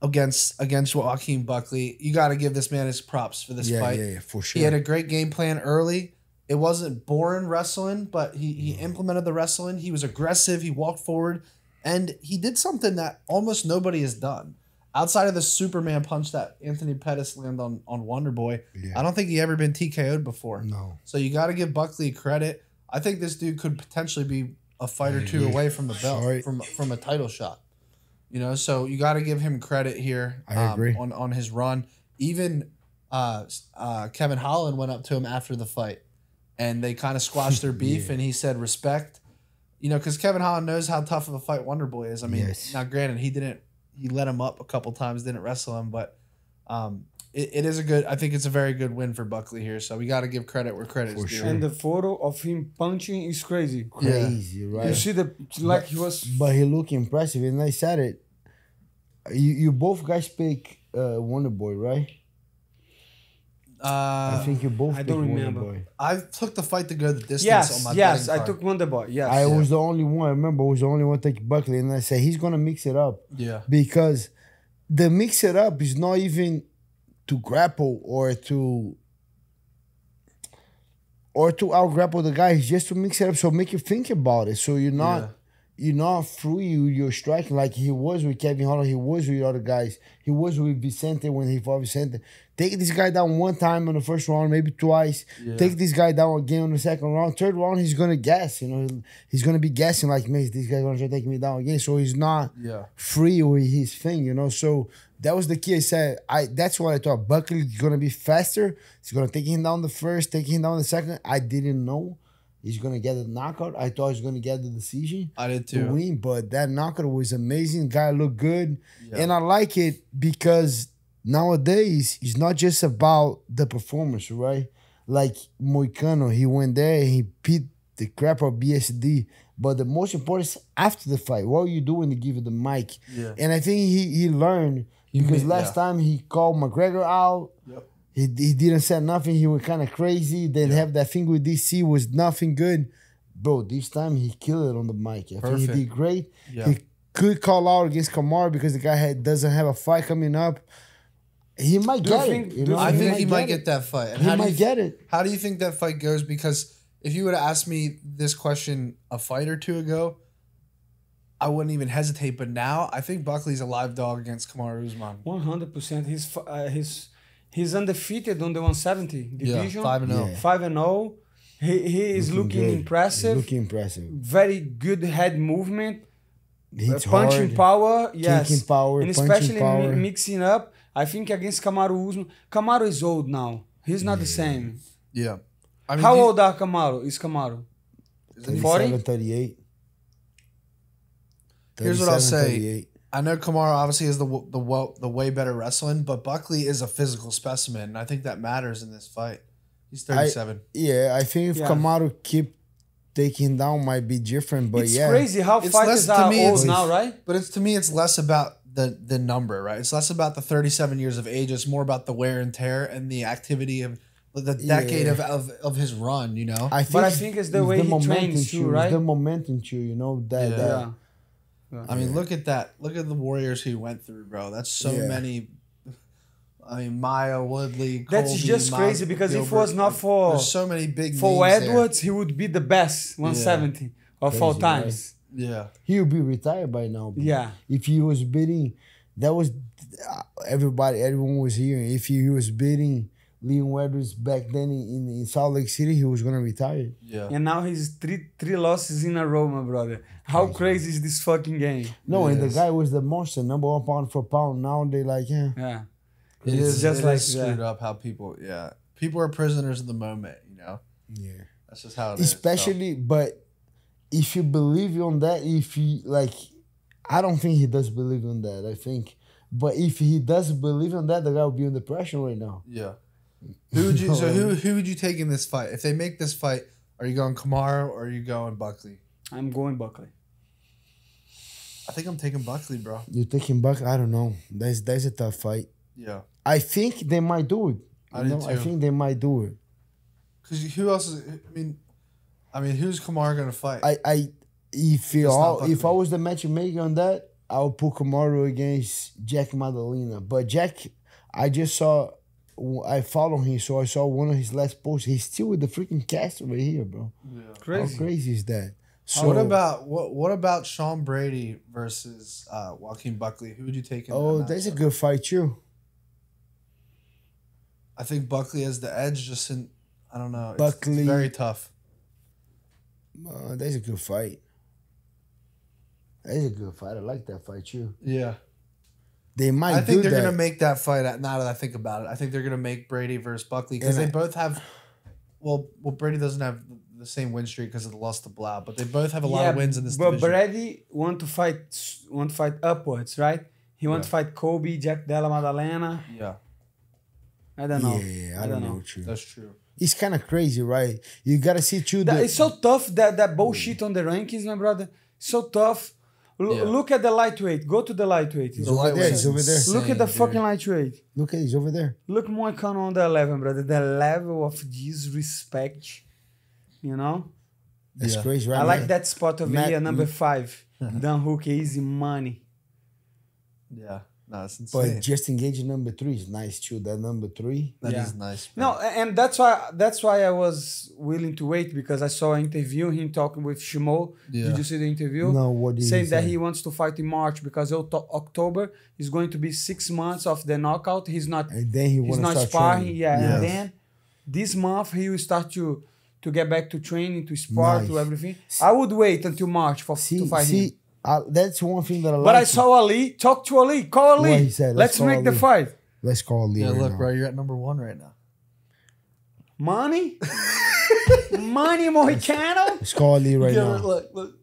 against against Joaquin Buckley. You got to give this man his props for this yeah, fight. yeah, yeah, for sure. He had a great game plan early. It wasn't boring wrestling, but he he implemented the wrestling. He was aggressive. He walked forward, and he did something that almost nobody has done. Outside of the Superman punch that Anthony Pettis landed on on Wonder Boy, Yeah. I don't think he ever been TKO'd before. no. So you got to give Buckley credit. I think this dude could potentially be a fight or two away from the belt, Sorry. from from a title shot. You know, so you got to give him credit here. um, I agree. on on his run. Even uh, uh, Kevin Holland went up to him after the fight, and they kind of squashed their beef, and he said respect. You know, because Kevin Holland knows how tough of a fight Wonder Boy is. I mean, Yes. now granted, he didn't he let him up a couple times, didn't wrestle him, but um, it, it is a good. I think it's a very good win for Buckley here. So we got to give credit where credit For is due. sure. And the photo of him punching is crazy. Crazy, You right? You see the like he was. But he looked impressive, and I said it. You you both guys pick uh, Wonder Boy, right? Uh, I think you both. I don't remember. Boy. I took the fight to go the distance Yes, on my yes, I card. took Wonder Boy. Yes. I was the only one. I remember I was the only one taking Buckley, and I said he's gonna mix it up Yeah, because the mix it up is not even to grapple or to or to out grapple the guy. It's just to mix it up, so make you think about it. So you're not Yeah. you're not free with your striking like he was with Kevin Holland, he was with other guys. He was with Vicente when he fought Vicente. Take this guy down one time in the first round, maybe twice. Yeah. Take this guy down again in the second round. Third round, he's gonna guess. You know, he's gonna be guessing like, man, this guy's gonna try to take me down again. So he's not Yeah. free with his thing, you know. So that was the key. I said, I that's what I thought. Buckley is gonna be faster. He's gonna take him down the first, take him down the second. I didn't know he's gonna get the knockout. I thought he's gonna get the decision I did to win, but that knockout was amazing. Guy looked good, Yeah. and I like it because nowadays it's not just about the performance, right? Like Moicano, he went there and he beat the crap out of BSD. But the most important is after the fight. What are you doing to give you the mic? Yeah. And I think he he learned He because made- last yeah. time he called McGregor out. Yep. He, he didn't say nothing. He was kind of crazy. Then have that thing with DC was nothing good. Bro, this time he killed it on the mic. I think he did great. Yeah. He could call out against Kamar because the guy had, doesn't have a fight coming up. He might Do get think- it. You know, I He think he might it. get that fight. And He how do might you get it. How do you think that fight goes? Because if you would have asked me this question a fight or two ago, I wouldn't even hesitate. But now I think Buckley's a live dog against Kamaru Usman. One hundred percent. He's uh, he's he's undefeated on the one seventy division. Yeah, five and zero. Yeah. Five and zero. He he is looking, good. impressive. Looking impressive. very good head movement. Hits uh, punching hard. power, yes, Kicking power, and punching especially mi- mixing up. I think against Kamaru Usman, Kamaru is old now. He's not the same. Yeah. I mean, How old are Kamaru? Is Kamaru? 37, 40? 38. Here's what I'll say. I know Kamara obviously is the the the way better wrestling, but Buckley is a physical specimen, and I think that matters in this fight. He's I- 37. Yeah, I think if Yeah. Kamaru keep taking down might be different, but it's yeah. crazy how It's fighters less- to are me, old it's- now, right? But it's to me, it's less about the the number, right? It's less about the 37 years of age. It's more about the wear and tear and the activity of the decade Yeah. of, of of his run. You know, I think But I think it's the way he momentum trains too, right? It's the momentum too, you know, that, Yeah. that Yeah. I mean, look at that. Look at the Warriors he went through, bro. That's so Yeah. many. I mean, Maia Woodley. That's Colby, just Miles crazy because if it was not for There's so many big for names there. Edwards, he would be the best 170 of all Crazy, times. Yeah, he would be retired by now. bro. Yeah. If he was beating, that was uh, everybody, everyone was here. If he was beating Leon Edwards back then in, in Salt Lake City, he was gonna retire. yeah. And now he's three three losses in a row, my brother. How crazy is this fucking game? No, and the guy was the monster, number one pound for pound. Now they like, yeah, Yeah. It It's is just it like is screwed that. up how people. Yeah, people are prisoners of the moment. You know, yeah. that's just how it is. so. Especially, but if you believe on that, if he like, I don't think he does believe on that. I think, but if he does believe on that, the guy will be in depression right now. Yeah. Who would you? so who who would you take in this fight? If they make this fight, are you going Kamara or are you going Buckley? I'm going Buckley. I think I'm taking Buckley, bro. You taking back? I don't know. That's that's a tough fight. Yeah. I think they might do it. I You do know, I think they might do it. Because who else is? I mean, I mean, who's Kamara gonna fight? I, I if you all, if I was the matchmaker on that, I would put Kamaru against Jack Maddalena. But Jack, I just saw, I follow him, so I saw one of his last posts. He's still with the freaking cast over here, bro. Yeah. Crazy. How crazy is that? So what about what? What about Sean Brady versus uh, Joaquin Buckley? Who would you take? In Oh, that that's a good fight too. I think Buckley has the edge. Just in, I don't know. Buckley- it's very tough. Uh, that's a good fight. That's a good fight. I like that fight too. Yeah. They might I think they're that. gonna make that fight. at- Now that I think about it, I think they're gonna make Brady versus Buckley because they I- both have. Well, well, Brady doesn't have the same win streak because of the loss to Belal, but they both have a lot of wins in this but division. Brady want to fight want to fight upwards, right? He want Yeah. to fight Colby, Jack Della Maddalena. yeah, I don't know. Yeah, I, don't know. True. that's true. It's kind of crazy, right? You gotta see too. That, the- it's so tough that that bullshit on the rankings, my brother. So tough. L- Yeah. Look at the lightweight. Go to the lightweight. It's over there. It's over there. Look at the Insane, fucking lightweight. Look at he's over there. Look Moicano on the 11, brother. The level of disrespect. You know? That's Yeah. crazy, right? I like that spot over Matt- here, number five. Uh-huh. Dan Hook, easy money. Yeah, No, But just engaging number three is nice too. That number three. That is Yeah. nice. No, and that's why that's why I was willing to wait because I saw an interview him talking with Shimo. Yeah. Did you see the interview? No, what did he saying that he wants to fight in March because October is going to be six months of the knockout. He's not And then he he's to not start sparring. training. Yeah, Yes. and then this month he will start to to get back to training, to sport, to Nice. everything. I would wait until March for to See, fight him. see, uh, that's one thing that I like. But I saw Ali. Talk to Ali. Call Ali. What he said, let's Let's call make the fight. Let's call Ali. Yeah, right look, now. bro, you're at number one right now. Money, money, Moicano. Let's call Lee right Yeah, now. look, look.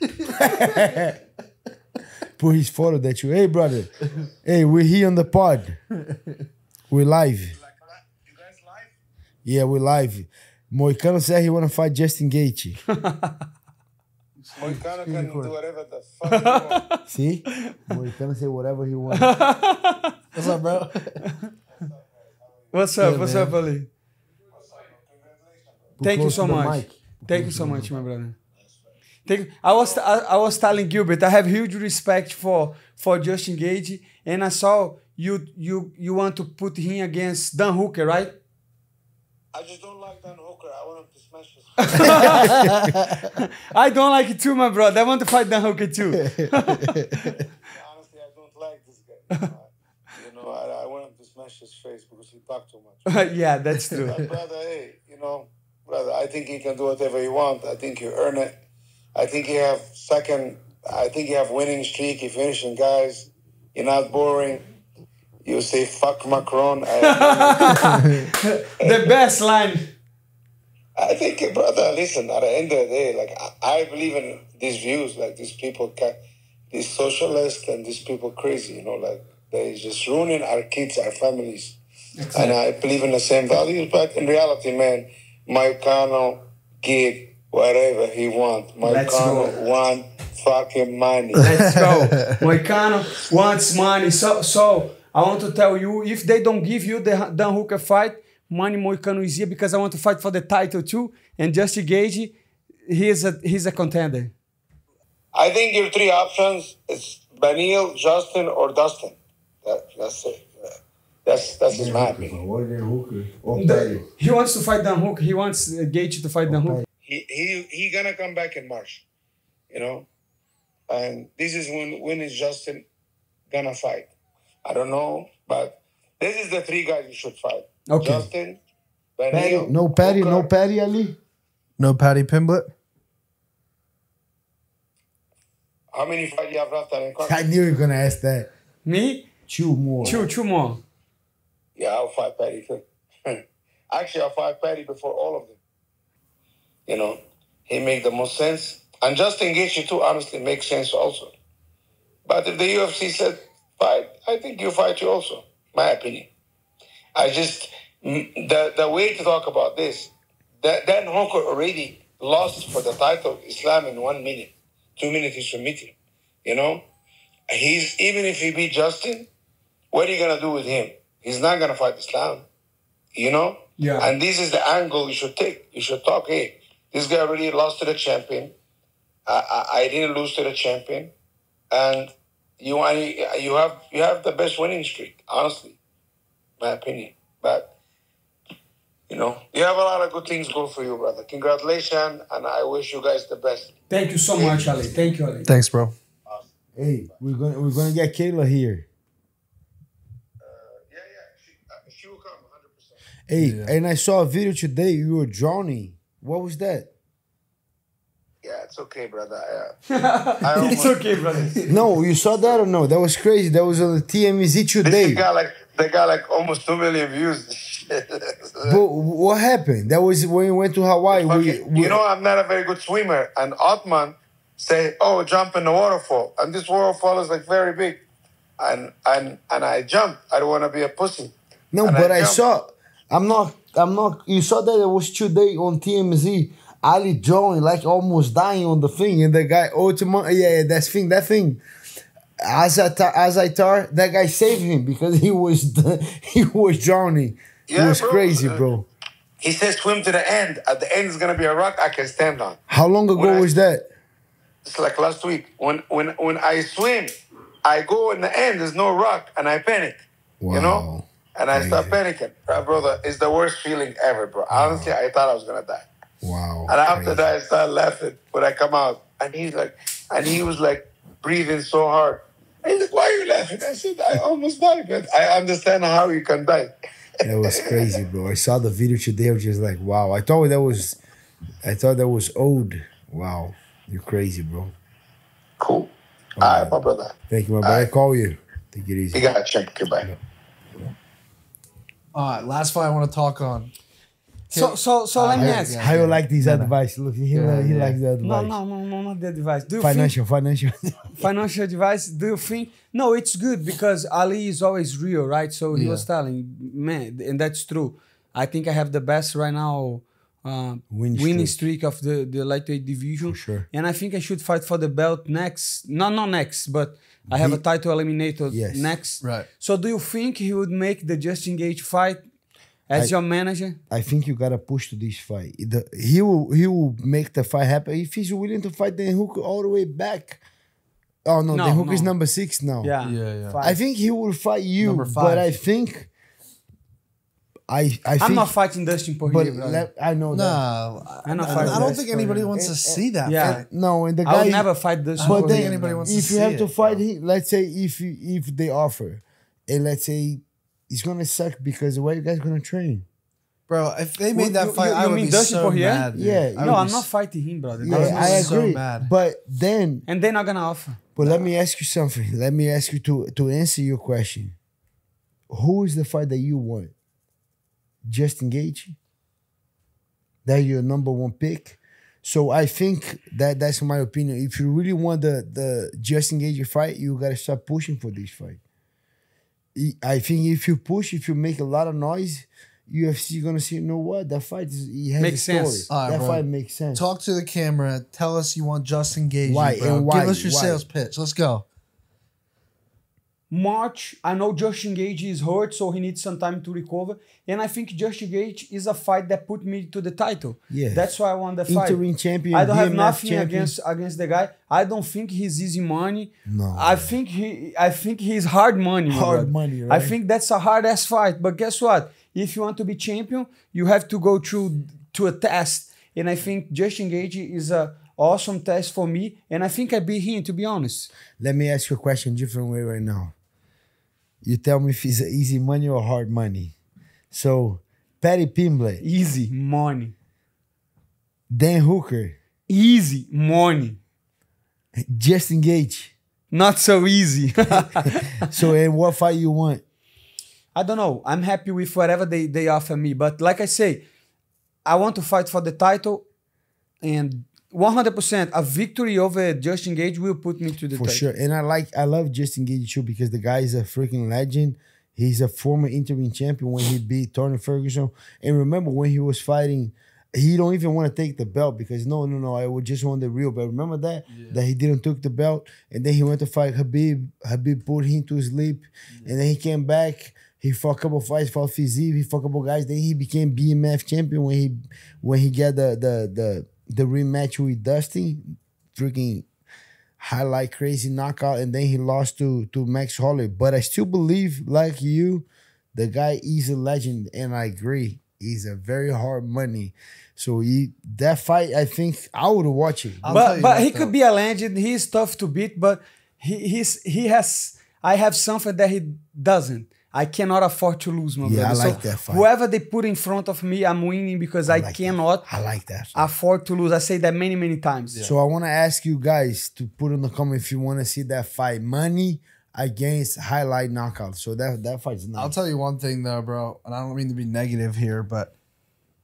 Put his photo that you. Hey, brother. hey, we're here on the pod. We're live. Yeah, we're live. Moicano said he want to fight Justin Gaethje. Moicano can do whatever the fuck he wants. See? Moicano say whatever he wants. What's up, bro? What's up? Yeah, What's man. up, Ali? Thank you so much. mic. Thank you so much, my brother. Thank I was I, I was telling Gilbert I have huge respect for for Justin Gage, and I saw you you you want to put him against Dan Hooker, right? I just don't like Dan Hooker. I want him to smash his I don't like it too, my brother. I want to fight Dan Hooker too. Honestly, I don't like this guy. you know, I, I want him to smash his face because he talked too much. yeah, that's true. But brother, hey, you know, brother, I think he can do whatever he wants. I think you earn it. I think you have second. I think you have winning streak. You finishing guys. You're not boring. You say fuck Macron. The best line. I think, brother, listen. At the end of the day, like I, I believe in these views. Like these people, ca these socialists and these people crazy. You know, like they're just ruining our kids, our families. And I believe in the same values, but in reality, man, Moicano get whatever he wants. Let's Moicano go. want fucking money. Let's go. Moicano wants money. So so I want to tell you, if they don't give you the Dan Hooker fight, money Moicano is here because I want to fight for the title too. And Justin Gaethje, he is a he's a contender. I think your three options is Beneil, Justin, or Dustin. That, that's it. That's that's just my opinion. Hooker? The- he wants to fight Dan Hooker. He wants uh, Gaethje to fight Dan Hooker. He he he gonna come back in March, you know, and this is when when is Justin gonna fight? I don't know, but this is the three guys you should fight. Okay. Justin, Paddy, Beneil, no Paddy, no Hooker. Paddy, Ali. No Paddy Pimblett. How many fights you have left on in I contract? knew you were gonna ask that. Me? Two more. Two, two more. Yeah, I'll fight Paddy too. Actually, I'll fight Paddy before all of them. You know, he make the most sense. And Justin Gaethje too, honestly, makes sense also. But if the UFC said fight, I think you fight you also. My opinion. I just the the way to talk about this. That Dan Hooker already lost for the title of Islam in one minute, two minutes he submitted. You know, he's even if he beat Justin, what are you gonna do with him? He's not gonna fight Islam. You know? Yeah. And this is the angle you should take. You should talk, hey, this guy already lost to the champion. I, I, I didn't lose to the champion. And you I- you have you have the best winning streak, honestly. My opinion. But you know, you have a lot of good things going for you, brother. Congratulations, and I wish you guys the best. Thank you so much, Ali. Thank you, Ali. Thanks, bro. Hey, we're gonna we're gonna get Kayla here. Yeah, yeah, she, uh, she will come, hundred percent. Hey, and I saw a video today. You were drowning. What was that? Yeah, it's okay, brother. I, uh, I it's okay, brother. No, you saw that or no? That was crazy. That was on the TMZ They today. got like they got like almost two million views. But what happened? That was when we went to Hawaii. We, Okay, we, you know, I'm not a very good swimmer, and Otman say, "Oh, jump in the waterfall," and this waterfall is like very big, and and and I jump. I don't want to be a pussy. no, and but I I, saw. I'm not. I'm not. You saw that it was today on TMZ. Ali drawing like almost dying on the thing, and the guy oh, Ultima, yeah, yeah, that thing, that thing. Azatar, Azaitar, that guy saved him because he was he was drowning. Yeah, it was bro. crazy, uh, bro. He says, "Swim to the end. At the end is gonna be a rock I can stand on." How long ago I- was that? It's like last week when when when I swim, I go in the end, there's no rock, and I panic. You know? And I start panicking. Bro, brother, it's the worst feeling ever, bro. Honestly, I thought I was gonna die. Wow. And after Crazy. that, I started laughing when I come out. And he's like, and he was like breathing so hard. And he's like, why are you laughing? I said, I almost died, but I understand how you can die. That was crazy, bro. I saw the video today. I was just like, wow. I thought that was, I thought that was old. Wow, you're crazy, bro. Cool. All right, my brother. Thank you, my brother. I call you. Take it easy. You easy. got to check. Goodbye. All right, last fight I want to talk on. So so so let me ask. yeah. How you like these advice? Look, he, Yeah, he yeah. likes the advice. no, no, no, not the advice. Do you Financial, financial. think financial advice? Do you think? No, it's good because Ali is always real, right? So he Yeah. was telling, man, and that's true. I think I have the best right now uh, Win winning streak. streak of the the lightweight division. For sure. And I think I should fight for the belt next. No, not next, but I have a title eliminator Yes. next. Right. So do you think he would make the Justin Gaethje fight as I- your manager? I think you gotta push to this fight. The, he will he will make the fight happen if he's willing to fight Dan hook all the way back. Oh no, No, hook Hooker is number six now. Yeah. Yeah, yeah. Fight. I think he will fight you, Number but. I think I I I'm think not fighting Dustin but Poirier, brother. let, I know No, that. I'm not I, fighting I don't Dustin think anybody Poirier. wants to eh, eh, see that. Yeah. fight. No, and the guy. I would guy never fight Dustin I don't But think then, anybody wants to if you see have to fight bro. him, let's say if you, if they offer, and let's say it's gonna suck because the way you guys gonna train. Bro, if they You- made that you- fight, you- I you would mean be Dustin so Poirier? mad. dude. Yeah, I you- would No, be I'm not fighting him, brother. Yeah, That's I so agree. mad. But then, And they're not gonna offer. but let me ask you something. Let me ask you to to answer your question. Who is the fight that you want? Justin Gaethje. That your number one pick. So I think that that's my opinion. If you really want the the Justin Gaethje fight, you gotta start pushing for this fight. I- I think if you push, if you make a lot of noise, UFC gonna say, you know what, that fight is it has Makes a story. sense. All right, that bro. fight makes sense. Talk to the camera. Tell us you want Justin Gaethje. Why? Bro. And why? Give us your Why? sales pitch. Let's go. March, I know Justin Gaethje is hurt, so he needs some time to recover. And I think Justin Gaethje is a fight that put me to the title. Yeah. That's why I won the fight. Interim champion. I don't have nothing champion. against against the guy. I don't think he's easy money. No. I think he I think he's hard money. Hard money, I think that's a hard ass fight. But guess what? If you want to be champion, you have to go through to a test. And I think Justin Gaethje is a awesome test for me. And I think I beat him, to be honest. Let me ask you a question different way right now. You tell me if it's easy money or hard money. So, Paddy Pimblett, Easy money. Dan Hooker, Easy money. Justin Gaethje. Not so easy. So, and what fight you want? I don't know. I'm happy with whatever they, they offer me. But like I say, I want to fight for the title and 100% a victory over Justin Gaethje will put me to the For title. sure. And I like, I love Justin Gaethje too because the guy is a freaking legend. He's a former interim champion when he beat Tony Ferguson. And remember when he was fighting, he don't even want to take the belt because no, no, no, I would just want the real belt. Remember that? That he didn't took the belt and then he went to fight Khabib. Khabib put him to sleep and then he came back. He fought a couple fights, fought Fiziev, he fought a couple guys. Then he became BMF champion when he when he got the the the the rematch with Dusty. Freaking highlight crazy knockout and then he lost to to Max Holloway. But I still believe, like you, the guy is a legend, and I agree. He's a very hard money. So he that fight, I think I would watch it. I'll but but he though. could be a legend. He's tough to beat, but he he's he has I have something that he doesn't. I cannot afford to lose, my Yeah, brother. I like so that fight. whoever they put in front of me, I'm winning because I, like that. cannot I like that. afford to lose. I say that many, many times. Yeah. So I want to ask you guys to put in the comment if you want to see that fight, money against highlight knockout. So that that fight's nice. I'll tell you one thing though, bro, and I don't mean to be negative here, but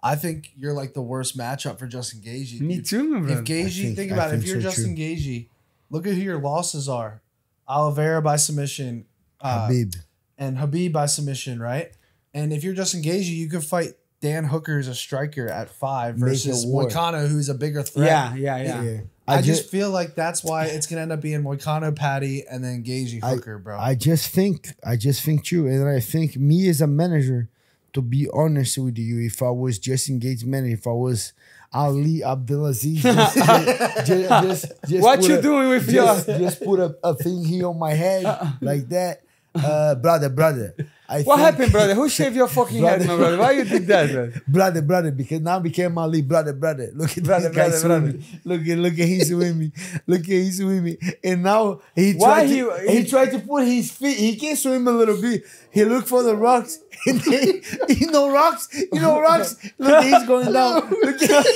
I think you're like the worst matchup for Justin Gaethje. Me too, my brother. If Gaethje, I think- think, I about it, if you're so, Justin too. Gaethje, look at who your losses are: Oliveira by submission, uh, Khabib. And Khabib by submission, right? And if you're Justin Gaethje, you could fight Dan Hooker as a striker at five Make versus war. Moicano, who's a bigger threat. Yeah, yeah, yeah. Yeah. I, just, ju- feel like that's why it's gonna end up being Moicano, Paddy, and then Gaethje Hooker, bro. I just think, I just think too, and I think me as a manager, to be honest with you, if I was just engaged manager, if I was, Ali Abdelaziz. Just, just, just, just What you a- doing with just, your- just put a, a thing here on my head uh-uh. like that. Uh, brother, brother. I What think- happened, brother? Who shaved your fucking head, my brother? Why you did that, brother? brother, brother, because now became Ali, brother, brother. Look at Brother, brother, swimming. Look at look at he's swimming. Look at he's swimming. And now he Why tried to, he- he, tried to put his feet. He can swim a little bit. He looked for the rocks. And then, you know rocks? You know rocks? Look, he's going down. Look at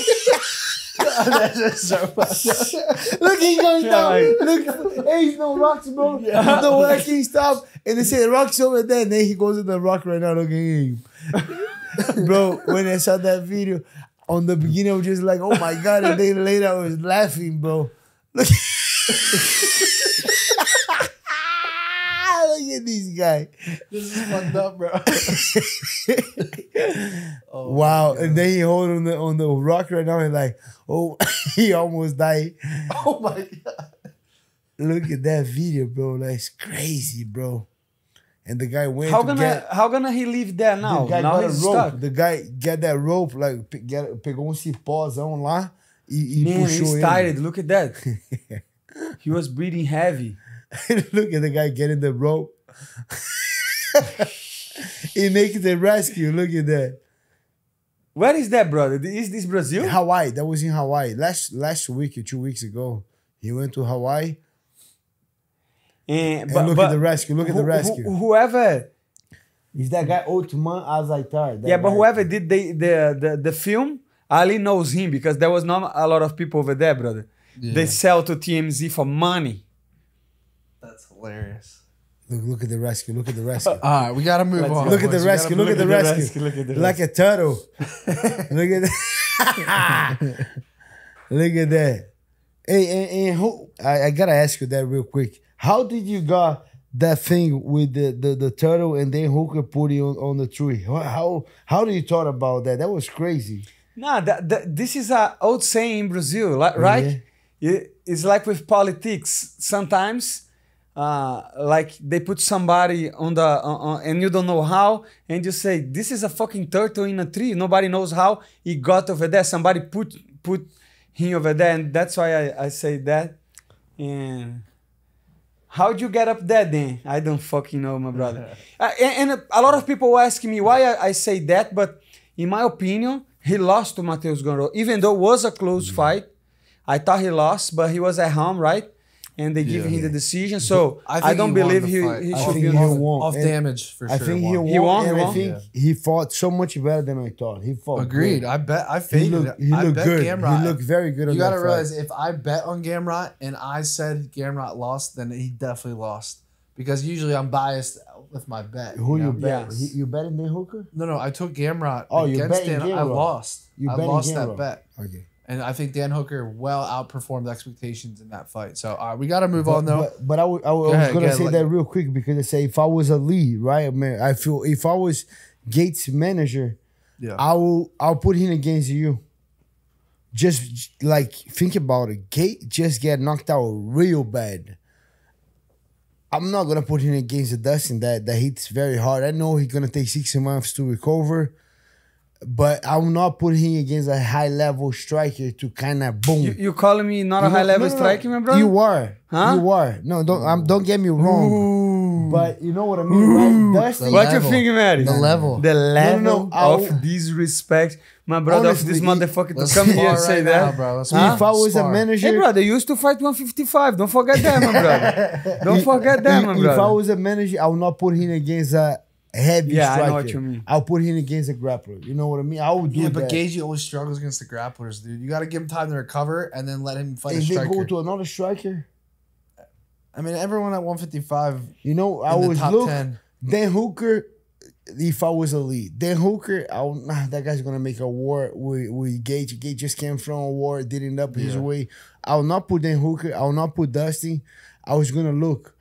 That's just so funny. Look, he's going Yeah, down. like- Look, hey, no rocks, bro. No way I can't stop. And they say rocks over there. And then he goes to the rock right now. Look at him. bro, when I saw that video, on the beginning, I was just like, oh my God. And then later, I was laughing, bro. Look, Look at this guy. This is fucked up, bro. Oh, wow. And then he hold on the on the rock right now and like, oh, he almost died. Oh my god. Look at that video, bro. That's crazy, bro. And the guy went How to gonna get how gonna he leave there now? the guy Now got a rope. stuck. The guy get that rope, like get, pegou um cipózão lá e, e Man, puxou he's tired. Look at that. he was breathing heavy. Look at the guy getting the rope. he makes the rescue. Look at that. Where is that, brother? Is this Brazil? Hawaii. That was in Hawaii. Last last week or two weeks ago. He went to Hawaii. Eh, and, And look at the rescue. Look at the rescue. who- whoever, Is that guy Otman Azaitar? that yeah, but whoever did the, the the the film, Ali knows him because there was not a lot of people over there, brother. They sell to TMZ for money. That's hilarious. Look, look at the rescue. Look at the rescue. All right, we gotta move on. Look at the boys. We gotta rescue. Look move at the at the rescue. rescue, look at the Like a turtle. look at that. look at that. Hey, and, and who? I, I gotta ask you that real quick. How did you got that thing with the, the, the turtle and then Hooker put it on, on the tree? How, how how do you thought about that? That was crazy. Nah, that, that, this is a old saying in Brazil, oh, right? It- It's like with politics. Sometimes, uh, like they put somebody on the on, on- and you don't know how, and you say this is a fucking turtle in a tree. Nobody knows how he got over there. Somebody put put him over there, and that's why I, I say that. And how'd you get up there then? I don't fucking know, my brother. uh, and, and a lot of people ask me why I, I say that, but in my opinion, he lost to Mateusz Gamrot, even though it was a close fight. I thought he lost, but he was at home, right? And they give him the decision. So I, think don't he won believe the he, he I should think be he on. won. Off damage for I sure. I think he won, He won, he and I won. think he fought so much better than I thought. He fought Agreed. good. I bet. I He figured. looked, it. he I looked bet good. Gamrot. He looked very good. on you got to that realize fight. if I bet on Gamrot and I said Gamrot lost, then he definitely lost because usually I'm biased with my bet. Who you bet? you bet? Yes. He- You betting Dan Hooker? No, no, I took Gamrot Oh, you against betting Dan. I lost. You I betting lost Gamrot. that bet. Okay. And I think Dan Hooker well outperformed expectations in that fight. So uh, we got to move But, on though. but, but I, w- I, w- I was ahead, gonna go ahead, say like- that real quick because I say if I was a lead, right, man, I feel if I was Gates' manager, yeah. I will I'll put him against you. Just like think about it, Gate just get knocked out real bad. I'm not gonna put him against the Dustin that that hits very hard. I know he's gonna take six months to recover, but I'm not putting him against a high level striker to kind of boom. You, you calling me not a You know- high level no, no, no. striker, my brother? You are. Huh? You are. No, don't um, don't get me wrong. But you know what I mean, right? Dustin, what level. you think, Mary? The level. The level no, no, I'll- of disrespect, my brother, of this Honestly, mother-fucker to come here and say right that. now, bro. Let's Huh? if I was a manager, Hey, brother, you used to fight 155. Don't forget that, my brother. Don't forget that, my if, if. I was a manager, I would not put him against a heavy Yeah, I know striker. what you mean. I'll put him against a grappler. You know what I mean? I would do Yeah, that. but Gaethje always struggles against the grapplers, dude. You got to give him time to recover and then let him fight a if they go to another striker, I mean, everyone at 155 you know, I in was top look 10. Dan Hooker. If I was a lead, Dan Hooker, I would, nah, that guy's gonna make a war with, with Gaethje. Gaethje just came from a war, didn't up his Yeah. way. I will not put Dan Hooker. I will not put Dusty. I was gonna look.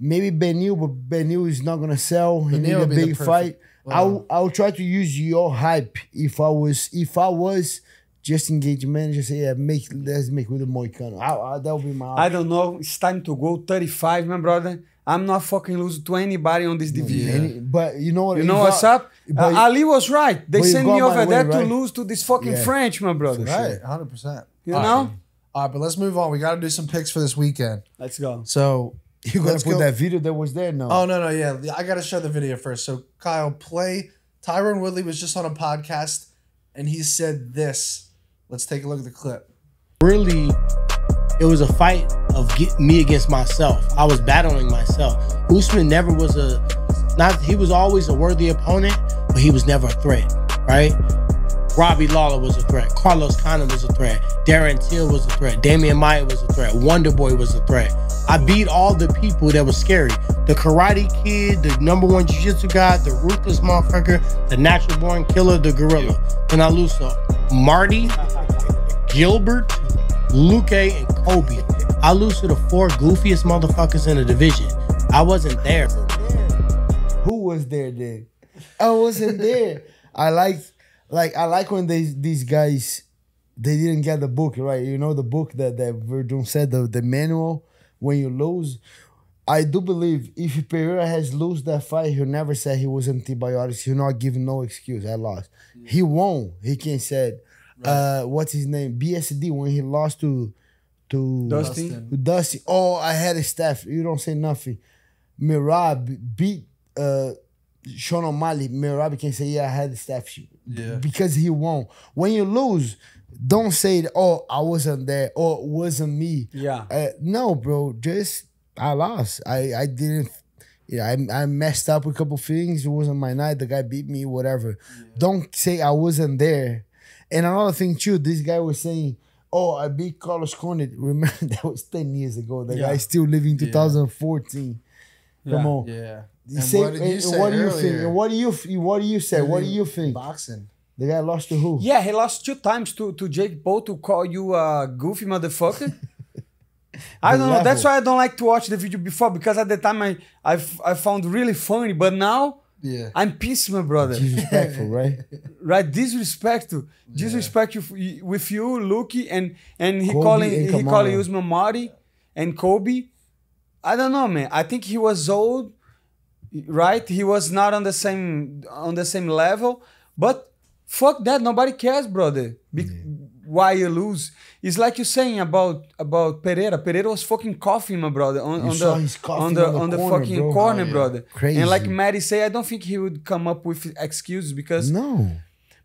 Maybe Beneil, but Beneil is not gonna sell. He Beneil need a would be the big fight. Wow. I'll I'll try to use your hype if I was if I was just engage manager. Say yeah, make let's make with the Moicano. I, I, that would be my. I don't know. It's time to go. 35, my brother. I'm not fucking losing to anybody on this division. Any- but you know what? You you know got- what's up? but- Uh, Ali was right. They sent me over win, there right? to lose to this fucking Yeah. French, my brother. Right, hundred percent. You know? All right, but let's move on. We got to do some picks for this weekend. Let's go. So You gonna let's put go- that video that was there? No. Oh no, no, yeah. I gotta show the video first. So Kyle, play Tyron Woodley was just on a podcast and he said this. Let's take a look at the clip. really it was a fight of get me against myself. I was battling myself. Usman never was a not he was always a worthy opponent, but he was never a threat, right? Robbie Lawler was a threat. Carlos Condit was a threat. Darren Till was a threat. Demian Maia was a threat. Wonder Boy was a threat. I beat all the people that was scary. The Karate Kid, the number one Jiu-Jitsu guy, the ruthless motherfucker, the natural born killer, the gorilla. Then I lose to Marty, Gilbert, Luke, and Colby. I lose to the four goofiest motherfuckers in the division. I wasn't there. Who was there then? I wasn't there. I like, like I like when they these guys they didn't get the book right. You know the book that that Verdun said the the manual when you lose. I do believe if Pereira has lose that fight, he'll never say he was antibiotics. He'll not give no excuse. I lost. He won't. He can said, uh, what's his name? BSD when he lost to to Dusty? Dusty. Oh, I had a staph. You don't say nothing. Merab beat uh Sean O'Malley. Merab can say, yeah, I had the staph. Yeah. Because he won't. When you lose, don't say, oh, I wasn't there or it wasn't me. Yeah. Uh, no, bro. Just I lost. I I didn't. Yeah, I, I messed up a couple things. It wasn't my night. The guy beat me. Whatever. Don't say I wasn't there. And another thing too. This guy was saying, "Oh, I beat Carlos Condit." Remember that was ten years ago. The Yeah. guy still living 2014. Come Yeah. on. Yeah. And say- what did you and say what do you think? What do you what do you say? What do you think? Boxing. The guy lost to who? Yeah, he lost two times to, to Jake Paul to call you a goofy motherfucker. I don't know. That's why I don't like to watch the video before because at the time I I, I found really funny, but now Yeah. I'm pissed, my brother. Disrespectful, right? right? Disrespect, disrespect you, with you, Luki, and and he Kobe calling and he calling. Usman Marty and Colby. I don't know, man. I think he was old, right? He was not on the same on the same level, but fuck that. Nobody cares, brother. Be- Why you lose? It's like you saying about about Pereira. Pereira was fucking coughing, my brother, on, on the coughing on the on the on the corner, fucking bro. corner, Oh, yeah. brother. Crazy. And like Matty say, I don't think he would come up with excuses because No.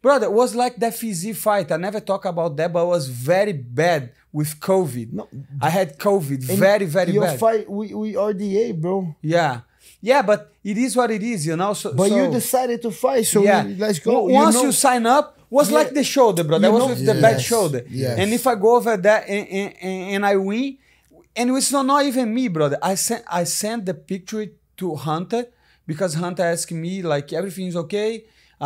Brother, it was like that Fizi fight. I never talk about that, but it was very bad with COVID. No. I had COVID, And very, very your bad. fight, we, we RDA, bro. yeah. Yeah, but it is what it is, you know? So, But so- you decided to fight, so yeah. we- let's go. W- Once you, know- sign up, was Yeah. like the shoulder, brother. You That was know- with the bad shoulder. yes. And if I go over that and, and, and, I win, and it's not, not even me, brother. I sent I sent the picture to Hunter because Hunter asked me like everything's okay.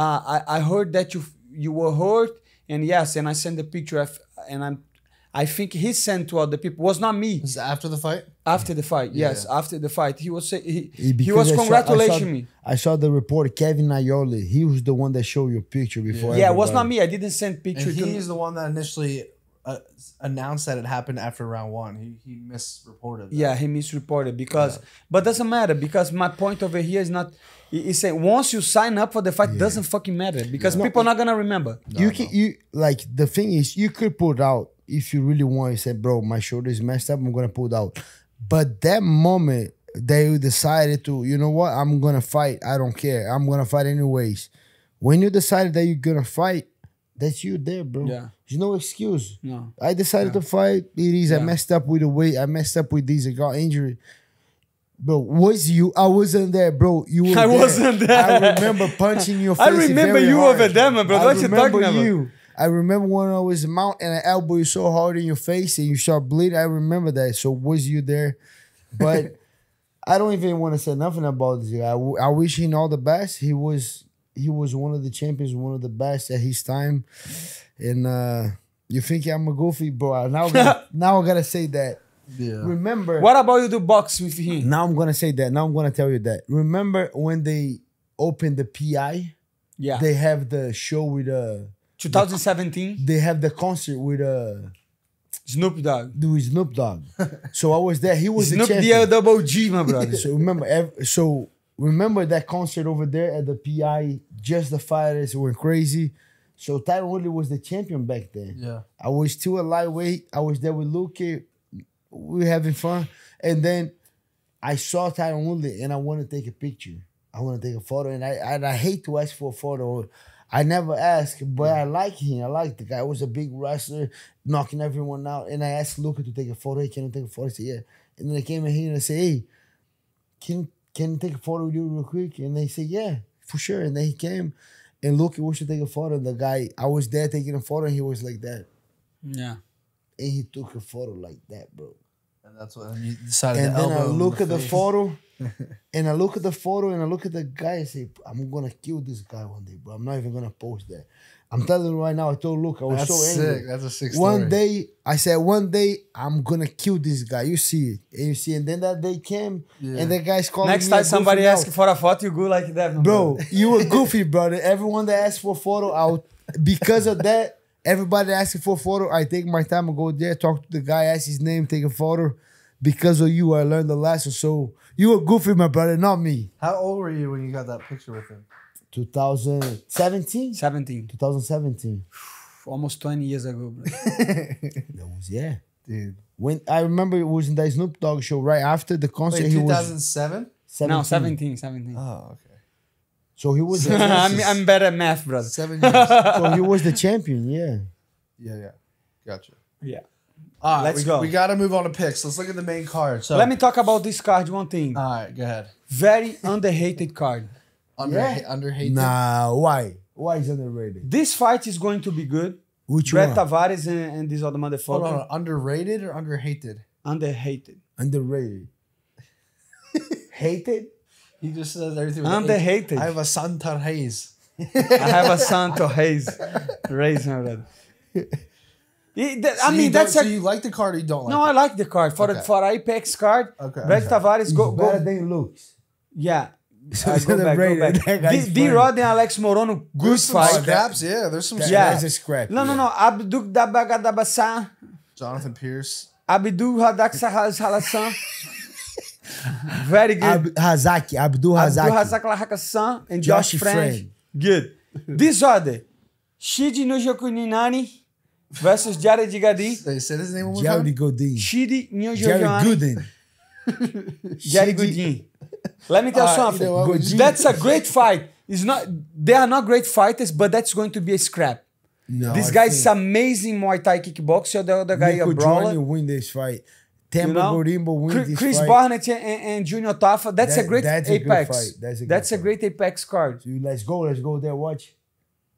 Uh, I I heard that you you were hurt, and yes, and I sent the picture, and I'm. I think he sent to other people. It Was not me is after the fight? After the fight. Yes, Yeah. after the fight, he was say, he, he was because I saw- I congratulating saw- me. I saw the report, Kevin Iole. He was the one that showed your picture before. Yeah, it was not me. I didn't send picture And to he's the one that initially uh, announced that it happened after round one. He, he misreported. That. Yeah, he misreported because, but doesn't matter because my point over here is not. he- He's saying once you sign up for the fight, doesn't fucking matter because people are not gonna remember. you can you like the thing is you could pull out if you really want. You say, bro, my shoulder is messed up. I'm gonna pull it out. But that moment they decided to, you know what, I'm gonna fight. I don't care. I'm gonna fight anyways. When you decided that you're gonna fight, that's you there, bro. Yeah. There's no excuse. No. I decided to fight. It is. I messed up with the weight. I messed up with this. I got injured. Bro, was you? I wasn't there, bro. You were I there. wasn't there. I remember punching your face. I remember you hard. over there, man, bro. I What you remember talking about? you. I remember when I was mount and I elbow you so hard in your face and you start bleeding. I remember that. So was you there? But I don't even want to say nothing about this guy. I, w- I wish him all the best. He was he was one of the champions, one of the best at his time. And uh you think I'm a goofy, bro? Now, I gotta- now I gotta say that. Yeah. Remember What about you do box with him? now I'm gonna say that. Now I'm gonna tell you that. Remember when they opened the PI? Yeah, They have the show with uh 2017. they have the concert with uh Snoop Dogg. do Snoop Dogg. so I was there. He was Snoop the champion. Double G, my brother. So remember, so remember that concert over there at the PI. Just the fighters went crazy. So Tyron Woodley was the champion back then. Yeah. I was still a lightweight. I was there with Luke. We were having fun, and then I saw Tyron Woodley, and I want to take a picture. I want to take a photo, and I and I hate to ask for a photo. I never ask, but I like him. I like the guy. He was a big wrestler, knocking everyone out. And I asked Luca to take a photo. He can I take a photo? He said, yeah. And then I came in here and I said, hey, can can I take a photo with you real quick? And they said, yeah, for sure. And then he came and Luca wants to take a photo. And the guy, I was there taking a photo, and he was like that. Yeah. And he took a photo like that, bro. And that's what and you decided And to then I elbow him in look at the photo, and I look at the photo, and I look at the guy. I say, "I'm gonna kill this guy one day, bro. I'm not even gonna post that." I'm telling you right now. I told Luke, I was That's so angry. That's sick. That's a sick One story. day, I said, one day I'm gonna kill this guy. You see it, and you see. And then that day came, Yeah. and the guy's calling Next me time somebody asks for a photo, you go like that, my bro, brother. you were goofy, brother. Everyone that asked for a photo, I'll because of that. Everybody asking for a photo, I take my time and go there, talk to the guy, ask his name, take a photo. Because of you, I learned the lesson. So you were goofy, my brother, not me. How old were you when you got that picture with him? 2017, 17. 2017. Almost 20 years ago, bro. That was yeah. Dude. When I remember it was in that Snoop Dogg show right after the concert. Wait, he was 2007? No, 17. 17, 17. Oh, okay. So he was. I'm, I'm better at math, brother. Seven years. so he was the champion. Yeah. yeah, yeah. Gotcha. Yeah. All right, Let's we, go. We got to move on to picks. Let's look at the main card. So, Let me talk about this card, one thing. All right, go ahead. Very underrated card. Under, Yeah. under hated. Nah. Why? Why is underrated? This fight is going to be good. Which Brad one? Tavares and, and this other motherfucker. Hold motherfucker. on. Underrated or under hated? Underrated. Underrated. Hated. He just says everything. with. Underrated. I have a Santa Hayes. I have a son to raise. Raise, my brother. It- that- I So you mean, that's so a. you like the card or you don't like No, it? I like the card. For Okay. the for Apex card, Okay. Brad Tavares go better than it looks. Yeah. So Uh, go back, go back. D- D. Rod and Alex Morono, good fight. scraps. Yeah, there's some That- Yeah. scraps. That's scrap. No, no, yeah. no. Abdul Dabagadabasa. Jonathan Pierce. Abdul Hadak Halassan. Very good. Ab- Hazaki, Abdul Abdul Hazaki. Lahakasan and Josh, Josh Friend. Friend. Good. This order. Chidi Nujokuninani versus Jared Gadin. They said his name one more Jared time. Godin. Chidi Jared Nujokuninani. Gooden. Jared Chidi- Godin. Let me tell you Uh, you something. know what, That's a great fight. It's not. They are not great fighters, but that's going to be a scrap. No, this I guy is amazing Muay Thai kickboxer. The other guy Niko a brawler. Jordan win this fight. You Themba know, Gorimbo win Chris, this Chris fight. Barnett and, and, and Junior Tafa. That's a great that's a good apex. fight. That's a good That's a great apex card. So let's go. Let's go there. Watch.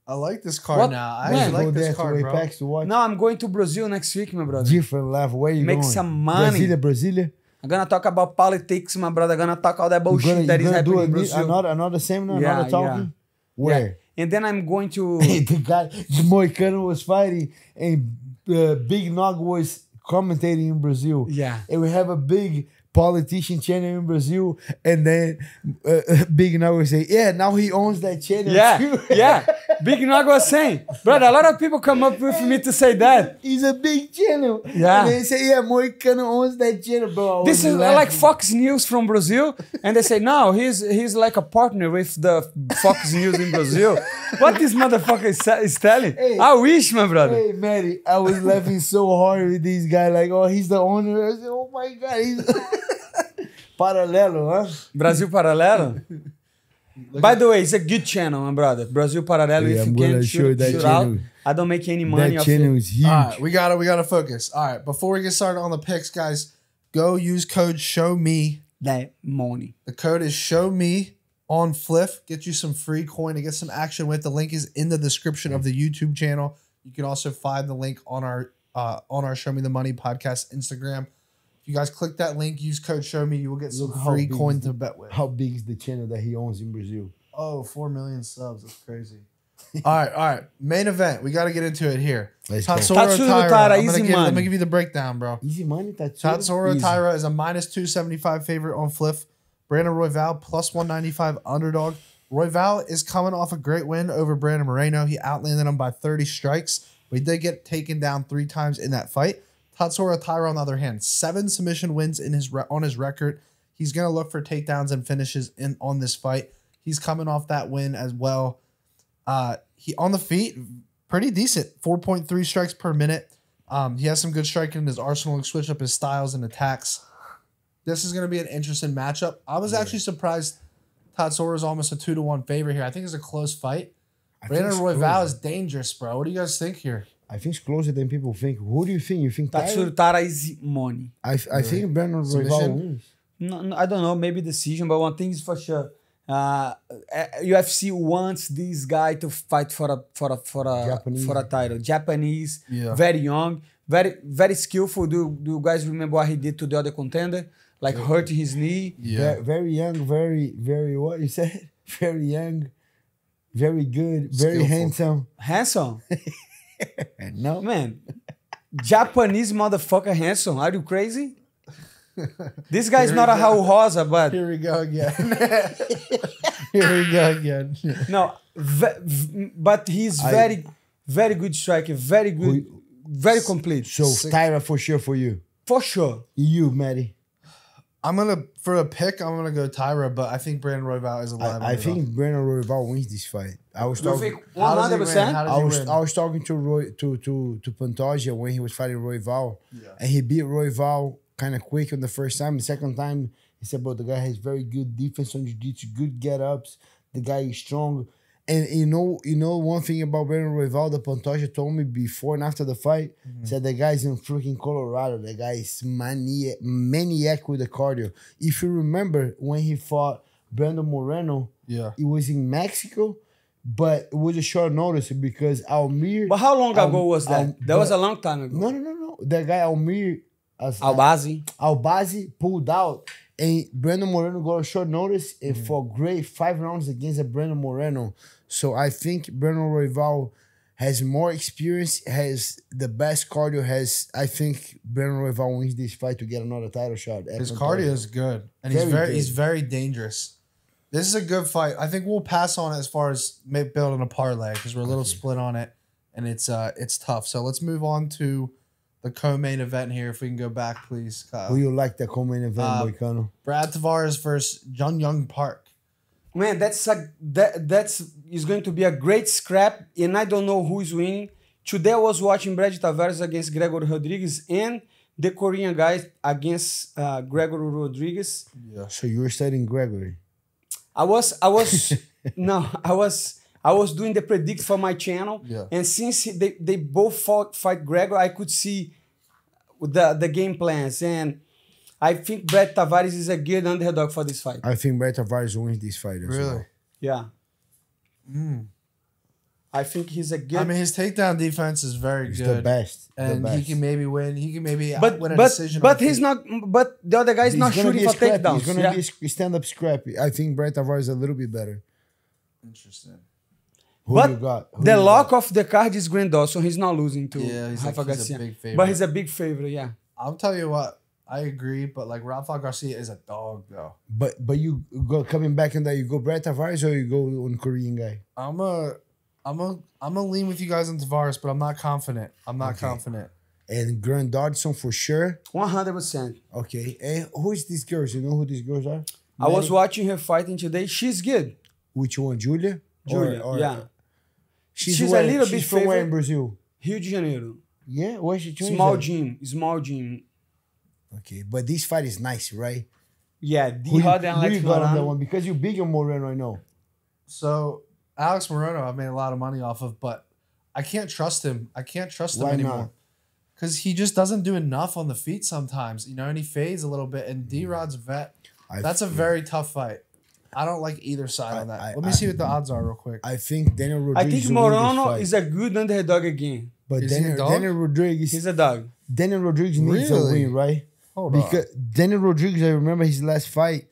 I like this card What? now. I Man. like this card, to bro. Apex to watch. No, I'm going to Brazil next week, my brother. Different level. Where you Make going? some money. Brasilia, Brasilia. I'm gonna talk about politics, my brother. I'm gonna talk all that You bullshit gonna, that you is gonna do happening in a, Brazil. another another seminar, Yeah, another talking. yeah. Where? Yeah. And then I'm going to the guy, the Moicano was fighting, and uh, Big Nog was commentating in Brazil. Yeah. And we have a big politician channel in Brazil, and then uh, Big would say, "Yeah, now he owns that channel Yeah, too." yeah. Big Nog was saying, brother, a lot of people come up with me to say that. He's a big channel. Yeah. And they say, "Yeah, Moicano owns that channel, bro." This is laughing. like Fox News from Brazil, and they say no, he's he's like a partner with the Fox News in Brazil. What this motherfucker is, is telling? Hey. I wish, my brother. Hey, Matty, I was laughing so hard with these guys. Like, oh, he's the owner. I said, oh my god, he's paralelo, huh? Brasil Paralelo. By the way, it's a good channel, my brother. Brasil Paralelo. Yeah, if I'm you can shoot, that shoot out, channel. I don't make any money That off channel it. is huge. All right, we gotta we gotta focus. All right, before we get started on the picks, guys, go use code Show Me. That money. The code is Show Me on Fliff. Get you some free coin to get some action with. The link is in the description of the YouTube channel. You can also find the link on our uh, on our Show Me the Money podcast Instagram. If you guys click that link, use code Show Me, you will get some Look how free big coin is to the- bet with. How big is the channel that he owns in Brazil? Oh, four million subs. That's crazy. all right, all right. Main event. We got to get into it here. Let's go. Tatsuro Tatsuro Taira. Taira, I'm gonna easy give, let me money. give you the breakdown, bro. Easy money, that's Tatsuro Easy. Taira is a minus 275 favorite on Fliff. Brandon Royval plus 195 underdog. Royval is coming off a great win over Brandon Moreno. He outlanded him by 30 strikes, but he did get taken down three times in that fight. Tatsuro Taira, on the other hand, seven submission wins in his on his record. He's gonna look for takedowns and finishes in on this fight. He's coming off that win as well. Uh, he on the feet, pretty decent. Four point three strikes per minute. Um, he has some good striking in his arsenal. He switched up his styles and attacks. This is gonna be an interesting matchup. I was actually surprised. Tatsuro is almost a two to one favor here. I think it's a close fight. Brandon Royval closer. is dangerous, bro. What do you guys think here? I think it's closer than people think. Who do you think? You think Tatsuro Tyler? Taira is money. I, I think Brandon Royval Submission? wins. No, no, I don't know, maybe decision, but one thing is for sure. Uh, UFC wants this guy to fight for a for a for a Japanese. for a title. Japanese, Yeah. very young, very very skillful. Do do you guys remember what he did to the other contender? Like hurt his knee. Ve- Very young, very, very, what you said? Very young, very good, very Skillful. handsome. Handsome, No, man. Japanese motherfucker handsome. Are you crazy? This guy's not a Raul Rosa, but Here we go again. Here we go again. No, ve- v- but he's I- very, very good striker, very good, very complete. So Taira for sure for you. for sure. You, Matty. I'm gonna for a pick. I'm gonna go Taira, but I think Brandon Royval is alive. I, I think Brandon Royval wins this fight. I was talking. One How does he hundred win? percent. How does I he was win? I was talking to Roy to to to Pantoja when he was fighting Royval, and he beat Royval kind of quick on the first time. The second time, he said, "But the guy has very good defense on jiu-jitsu, good get ups. The guy is strong." And you know, you know one thing about Brandon Royval, the Pantoja told me before and after the fight, said the guy's in freaking Colorado. The guy is maniac, maniac with the cardio. If you remember when he fought Brandon Moreno, Yeah. it was in Mexico, but it was a short notice because Amir. But how long ago was that? um, that was a long time ago. No, no, no, no. That guy Amir Albazi. Albazi pulled out, and Brandon Moreno got a short notice and Mm-hmm. fought great five rounds against a Brandon Moreno. So I think Brandon Royval has more experience, has the best cardio. Has I think Brandon Royval wins this fight to get another title shot. His cardio is good, and he's Very very good. he's very dangerous. This is a good fight. I think we'll pass on as far as building a parlay because we're a little split on it, and it's uh it's tough. So let's move on to the co-main event here. If we can go back, please, Kyle. Who you like the co-main event, Uh, Moicano? Brad Tavares versus Jun Young Park. Man, that's a that that's is going to be a great scrap, and I don't know who is winning. Today I was watching Brad Tavares against Gregory Rodrigues and the Korean guy against uh, Gregory Rodrigues. Yeah. So you were studying Gregory. I was I was no I was I was doing the predict for my channel, Yeah. and since they, they both fought fight Gregor, I could see the the game plans, and I think Brad Tavares is a good underdog for this fight. I think Brad Tavares wins this fight. as well. Yeah, hmm. I think he's a good. I mean, his takedown defense is very He's good, the best. the and he can maybe win. He can maybe but win a but decision. but he's feet. not. But the other guy's He's not gonna shooting for scrappy. takedowns. He's gonna yeah. be stand-up scrappy. I think Brad Tavares is a little bit better. interesting. Who But you got? Who the you lock got? of the card is Grant Dawson. He's not losing to Yeah, he's like- Rafa he's a Garcia. big favorite. But he's a big favorite. Yeah. I'll tell you what. I agree, but like Rafa Garcia is a dog though. But but you go coming back in that you go Brett Tavares or you go on Korean guy. I'm a, I'm a, I'm a lean with you guys on Tavares, but I'm not confident. I'm not Okay. confident. And Grant Dawson for sure. One hundred percent. Okay. And who is these girls? You know who these girls are? I was watching her fighting today. She's good. Which one? Julia. Julia. or- yeah. She's, She's a little she's bit from where in. Brazil? Rio de Janeiro. Yeah. Where's she trains Small at? gym. Small gym. Okay, but this fight is nice, right? Yeah. Who D you, Hard and who Alex you got on that one? Because you're big on Morono, I know. So Alex Morono, I've made a lot of money off of, but I can't trust him. I can't trust him anymore. not? Because he just doesn't do enough on the feet sometimes, you know, and he fades a little bit. And mm. D Rod's vet. I That's a very tough fight. I don't like either side I- on that. I- Let me I- see what the odds are real quick. I think Daniel I Rodriguez. think will Morono is a good underdog again. But Is he a Daniel, dog? Daniel Rodriguez. He's a dog. Daniel Rodriguez needs Really? a win, right? Hold on. Because Daniel Rodriguez, I remember his last fight,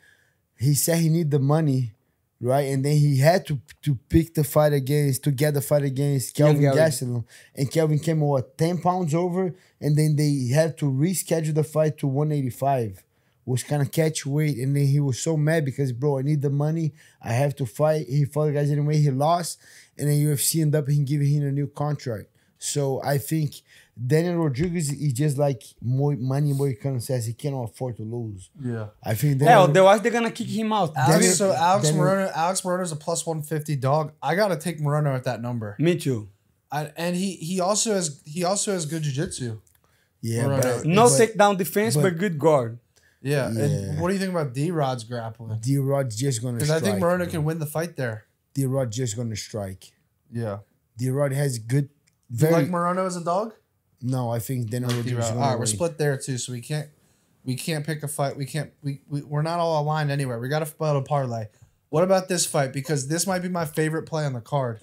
he said he need the money, right? And then he had to to pick the fight against to get the fight against Kelvin. Gastelum, and Kelvin came what ten pounds over, and then they had to reschedule the fight to one eighty five. Was kind of catch weight, and then he was so mad because bro, I need the money. I have to fight. He fought the guys anyway. He lost, and then UFC ended up him giving him a new contract. So I think Daniel Rodriguez is just like Mo- Manny Moicano says he cannot afford to lose. Yeah. I think Hell, Daniel, otherwise they're gonna kick him out. Daniel- Alex, so Alex Daniel- Morono, Alex Morono's a plus one fifty dog. I gotta take Morono at that number. Me too. I, and he he also has he also has good jiu-jitsu. yeah, but. No but takedown defense, but, but- good guard. Yeah. Yeah. And what do you think about D Rod's grappling? D Rod's just gonna Because. I think Morono can win the fight there. D Rod just gonna strike. Yeah. D Rod has good. Do you like Morono as a dog? No, I think Daniel Rodriguez. D-Rod. is All gonna right, we're win. split there too, so we can't we can't pick a fight. We can't we, we we're not all aligned anywhere. We got to split a parlay. What about this fight? Because this might be my favorite play on the card.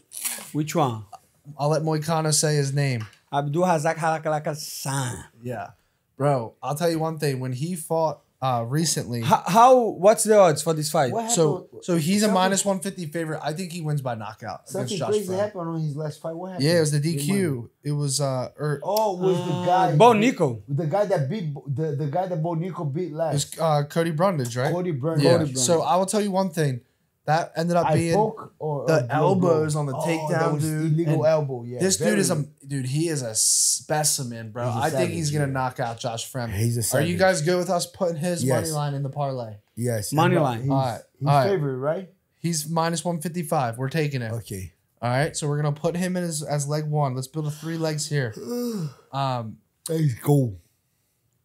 Which one? Uh, I'll let Moicano say his name. Abdul Razak Halakalaka San. Yeah, bro. I'll tell you one thing. When he fought uh recently, How, how? What's the odds for this fight? What so happened- so he's a minus one fifty favorite. I think he wins by knockout against Something Josh crazy Fry. happened on his last fight. What happened? Yeah, it was the DQ. It was uh or Oh, it was the Uh, guy. Bo Nickal. The guy that beat the, the guy that Bo Nickal beat it last. was uh Cody Brundage, right? Cody Burns. yeah. Cody So I will tell you one thing. That ended up I being poke or the elbows blow. on the Oh, takedown, dude, Illegal and elbow. Yeah. this dude is a dude. He is a specimen, bro. He's a I think he's gonna yeah. knock out Josh Fremd. He's a Are you guys good with us putting his Yes. money line in the parlay? yes Money line. He's, Alright, he's alright. favorite, right? He's minus one fifty five. We're taking it. Okay. All right, so we're gonna put him in as, as leg one. Let's build a three legs here. Um, Let's go.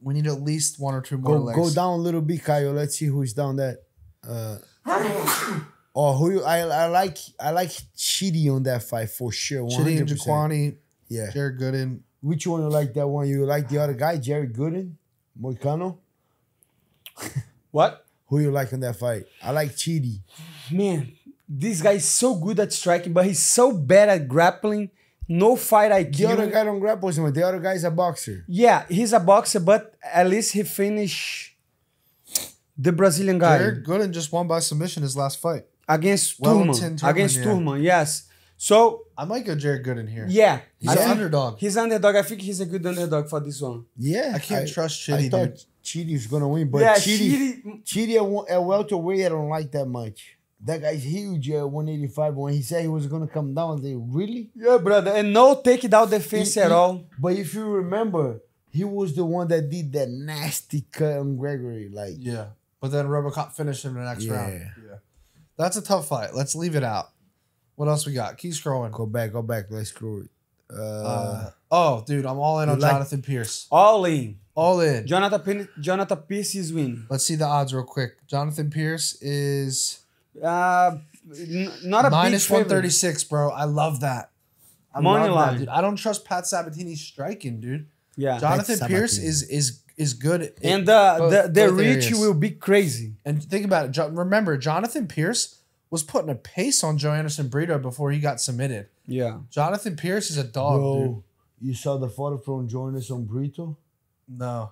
we need at least one or two more Go legs. go down a little bit, Kyle. Let's see who's down that. Uh, oh, who you, I I like I like Chidi on that fight for sure. Chidi and 100%. Jaquani, Yeah. Jared Gooden. Which one you like that one? You like the other guy, Jerry Gooden, Moicano? What? Who you like in that fight? I like Chidi. Man, this guy is so good at striking, but he's so bad at grappling. No fight IQ. The other guy don't grapple so much. The other guy is a boxer. Yeah, he's a boxer, but at least he finished the Brazilian guy Jared Gooden just won by submission his last fight. against Wellington Turman. Turman, Against yeah. Turman, yes. So I might go Jared Gooden here. yeah, He's an underdog. He's an underdog. I think he's a good underdog for this one. Yeah. I can't trust Chidi, I thought dude. Chidi was gonna win, but yeah, Chidi, Chidi- Chidi at, at welterweight, I don't like that much. That guy's huge at 185. When he said he was gonna come down, they really. Yeah, brother, and no takedown defense He- at he- all. But if you remember, he was the one that did that nasty cut on Gregory. Like, Yeah, but then Robocop finished him in the next Yeah. round. Yeah, that's a tough fight. Let's leave it out. What else we got? Keep scrolling. go back, go back. Let's screw it. Uh, Uh, oh, dude, I'm all in on like- Jonathan Pierce. All in. All in. Jonathan Pin- Jonathan Pierce is win. Let's see the odds real quick. Jonathan Pierce is Uh, n- not a minus big favorite. 136, bro. I love that. I Money love line. that, dude. I don't trust Pat Sabatini striking, dude. Yeah, Jonathan Pierce is is is good. in and the both- the, the both reach areas. will be crazy. And think about it. Jo- Remember, Jonathan Pierce was putting a pace on Joanderson Brito before he got submitted. Yeah, Jonathan Pierce is a dog, bro, dude. you saw the photo from Jonas on Brito? No.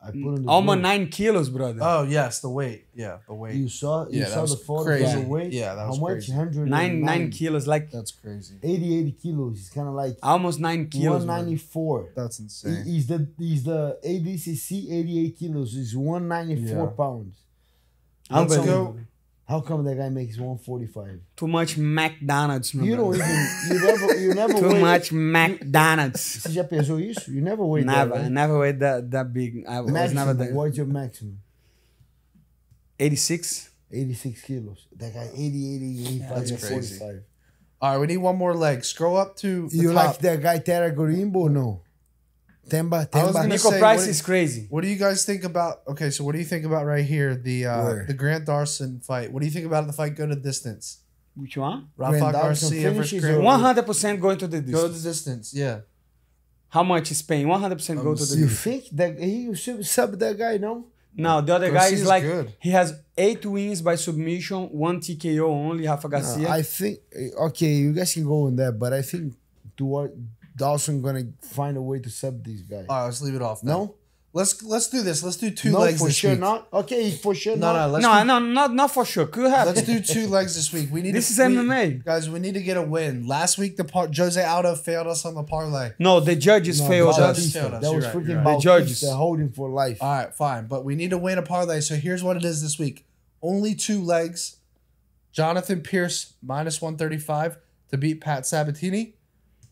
I put in the almost group. nine kilos, brother. Oh yes, the weight. Yeah, the weight. You saw, you Yeah, that saw the photo crazy. of the weight. Yeah, that was How much? crazy. 100 nine nine kilos, like That's crazy. 80, 80 kilos. It's kind of like almost nine kilos. brother. 194. That's He- insane. He's the he's the ADCC 88 kilos. He's 194 Yeah. pounds. I'm Let's gonna go. How come that guy makes 145? Too much McDonald's. my You don't brother. even you never you never Too weigh- much McDonald's. Você já pensou isso? You never weighed never, that, I right? never weighed that that big. I was Maximum, never that. what's your maximum? 86. 86 kilos. That guy 80, 80, 85, That's and crazy. 45. All right, we need one more leg. Scroll up to the You top. like that guy Terra Gorimbo no? Themba, I was Themba. gonna Niko say, Price what- is crazy. What do you guys think about? Okay, so what do you think about right here the uh, Where? the Grant Dawson fight? What do you think about the fight go to distance? Which one? Rafa Dawson Garcia versus finishes Grant. One hundred percent going to the distance. Go to distance. distance, yeah. How much is paying? One hundred percent go to the You distance. think that he should sub that guy, no? No, the other guy is like good. he has eight wins by submission, one TKO only. Rafa Garcia. I think okay, you guys can go on that, but I think Duarte Dawson gonna find a way to sub these guys. All right, let's leave it off. then. no, let's let's do this. Let's do two no, legs for this sure week. not. Okay, for sure No, no, not. let's no, do, no, not not for sure. Could happen. let's do two legs this week. We need This to, is we- MMA. guys. We need to get a win. Last week, the par- Jose Aldo failed us on the parlay. No, the judges No, failed judges us. Bautista. failed us, That you're was right, freaking you're right. The Bautista judges. holding for life. All right, fine, but we need to win a parlay. So here's what it is this week: only two legs. Jonathan Pierce minus one thirty five to beat Pat Sabatini.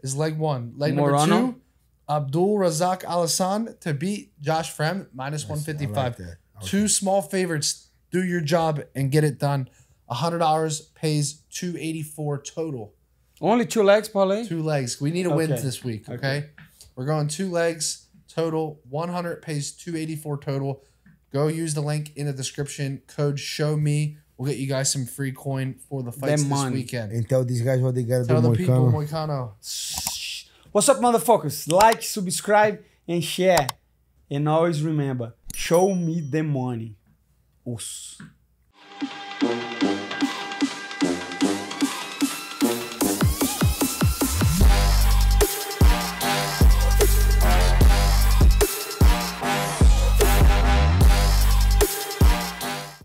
Is leg one. Leg number two, Abdul Razak Alhassan to beat Josh Fremd minus one fifty five. that. Two small favorites. Do your job and get it done. hundred dollars pays two eighty four total. Only two legs, parlay. Two legs. We need a win this week. Okay? Okay. we're going two legs total. One hundred pays two eighty four total. Go use the link in the description. Code Show Me. We'll get you guys some free coin for the fights Them this money. weekend. And tell these guys what they gotta Tell do, the people, Moicano. Moicano. What's up, motherfuckers? Like, subscribe, and share. And always remember, show me the money. Os.